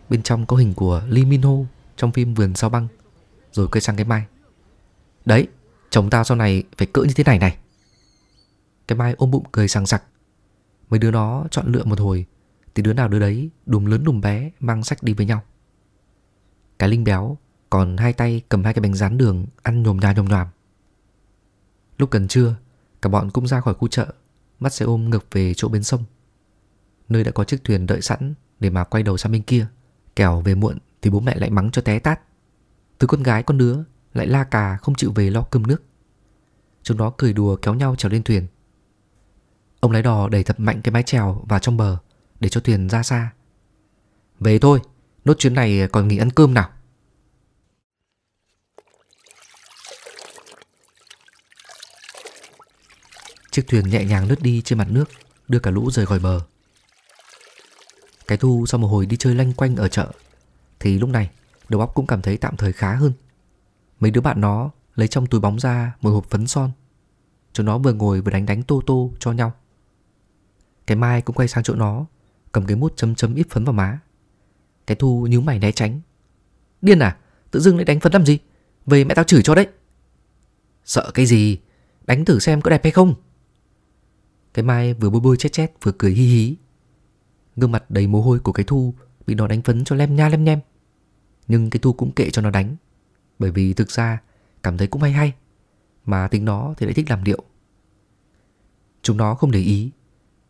Bên trong có hình của Lee Min Ho trong phim Vườn sao băng. Rồi quay sang cái Mai. Đấy, chồng tao sau này phải cỡ như thế này này. Cái Mai ôm bụng cười sảng sặc. Mấy đứa nó chọn lựa một hồi Thì đứa nào đứa đấy đùm lớn đùm bé mang sách đi với nhau. Cái Linh béo còn hai tay cầm hai cái bánh rán đường ăn nhồm nhà nhồm nhòm. Lúc gần trưa Cả bọn cũng ra khỏi khu chợ Bắt xe ôm ngược về chỗ bến sông. Nơi đã có chiếc thuyền đợi sẵn Để mà quay đầu sang bên kia Kẻo về muộn thì bố mẹ lại mắng cho té tát. Từ con gái con đứa lại la cà không chịu về lo cơm nước. Chúng nó cười đùa kéo nhau trèo lên thuyền. Ông lái đò đẩy thật mạnh cái mái trèo vào trong bờ Để cho thuyền ra xa. Về thôi, nốt chuyến này còn nghỉ ăn cơm nào. Chiếc thuyền nhẹ nhàng lướt đi trên mặt nước, Đưa cả lũ rời khỏi bờ. Cái thu sau một hồi đi chơi lanh quanh ở chợ, Thì lúc này, đầu óc cũng cảm thấy tạm thời khá hơn. Mấy đứa bạn nó lấy trong túi bóng ra một hộp phấn son, Chúng nó vừa ngồi vừa đánh đánh tô tô cho nhau. Cái Mai cũng quay sang chỗ nó, Cầm cái mút chấm chấm ít phấn vào má. Cái Thu nhíu mày né tránh. Điên à? Tự dưng lại đánh phấn làm gì? Về mẹ tao chửi cho đấy. Sợ cái gì? Đánh thử xem có đẹp hay không. Cái Mai vừa bôi bôi chết chết vừa cười hi hí Gương mặt đầy mồ hôi của cái Thu bị nó đánh phấn cho lem nha lem nhem. Nhưng cái thu cũng kệ cho nó đánh. Bởi vì thực ra cảm thấy cũng hay hay. Mà tính nó thì lại thích làm điệu. Chúng nó không để ý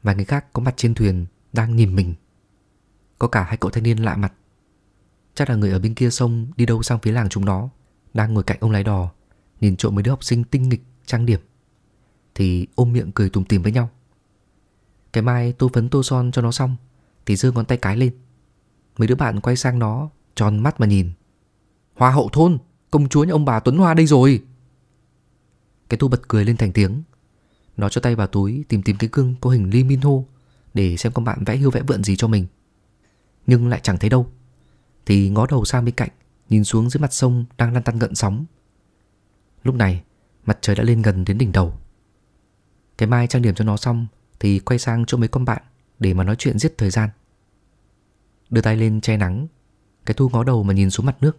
và người khác có mặt trên thuyền đang nhìn mình. Có cả hai cậu thanh niên lạ mặt. Chắc là người ở bên kia sông đi đâu sang phía làng chúng nó, đang ngồi cạnh ông lái đò, nhìn trộm mấy đứa học sinh tinh nghịch trang điểm. Thì ôm miệng cười tùm tìm với nhau. Cái mai tô phấn tô son cho nó xong thì giơ ngón tay cái lên. Mấy đứa bạn quay sang nó, tròn mắt mà nhìn. Hoa hậu thôn, công chúa nhà ông bà Tuấn Hoa đây rồi. Cái tu bật cười lên thành tiếng nó cho tay vào túi tìm tìm cái gương có hình Lee Min Ho để xem con bạn vẽ hưu vẽ vượn gì cho mình. Nhưng lại chẳng thấy đâu. Thì ngó đầu sang bên cạnh, nhìn xuống dưới mặt sông đang lăn tăn gợn sóng. Lúc này, mặt trời đã lên gần đến đỉnh đầu. Cái mai trang điểm cho nó xong thì quay sang chỗ mấy con bạn để mà nói chuyện giết thời gian. Đưa tay lên che nắng, cái thu ngó đầu mà nhìn xuống mặt nước.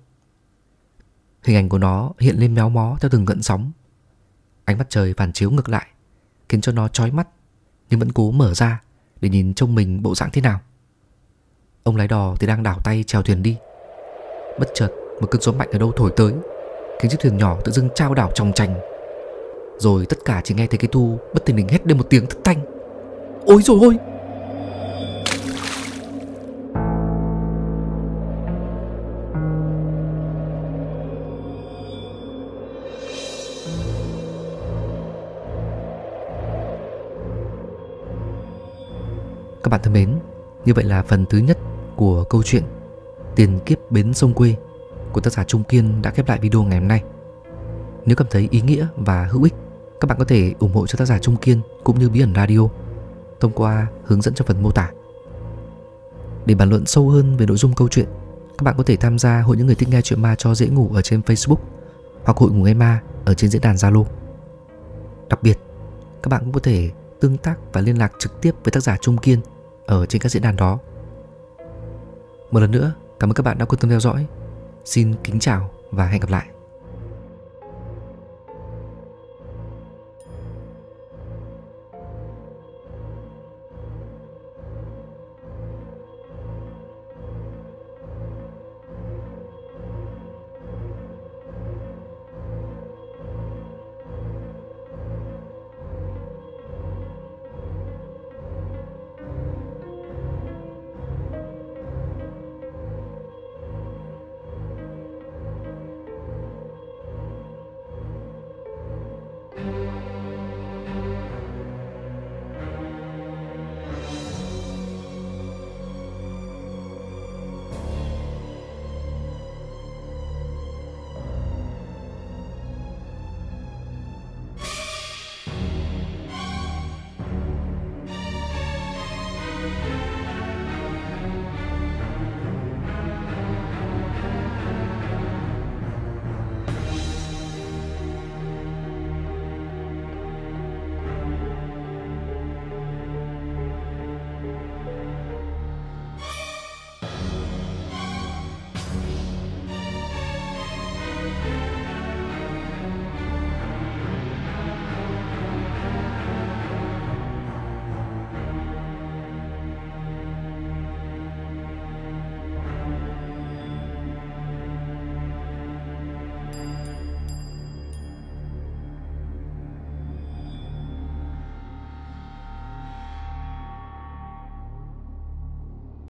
Hình ảnh của nó hiện lên méo mó theo từng gợn sóng. Ánh mặt trời phản chiếu ngược lại khiến cho nó chói mắt nhưng vẫn cố mở ra để nhìn trông mình bộ dạng thế nào. Ông lái đò thì đang đảo tay chèo thuyền đi. Bất chợt một cơn gió mạnh ở đâu thổi tới khiến chiếc thuyền nhỏ tự dưng trao đảo trong trành. Rồi tất cả chỉ nghe thấy cái tu bất tình lình hét lên một tiếng thất thanh. Ôi rồi ôi! Các bạn thân mến, như vậy là phần thứ nhất của câu chuyện Tiền kiếp bến sông quê của tác giả Trung Kiên đã khép lại video ngày hôm nay. Nếu cảm thấy ý nghĩa và hữu ích, các bạn có thể ủng hộ cho tác giả Trung Kiên cũng như Bí ẩn Radio thông qua hướng dẫn trong phần mô tả. Để bàn luận sâu hơn về nội dung câu chuyện, các bạn có thể tham gia hội những người thích nghe chuyện ma cho dễ ngủ ở trên Facebook hoặc hội ngủ nghe ma ở trên diễn đàn Zalo. Đặc biệt, các bạn cũng có thể tương tác và liên lạc trực tiếp với tác giả Trung Kiên ở trên các diễn đàn đó. Một lần nữa, cảm ơn các bạn đã quan tâm theo dõi. Xin kính chào và hẹn gặp lại.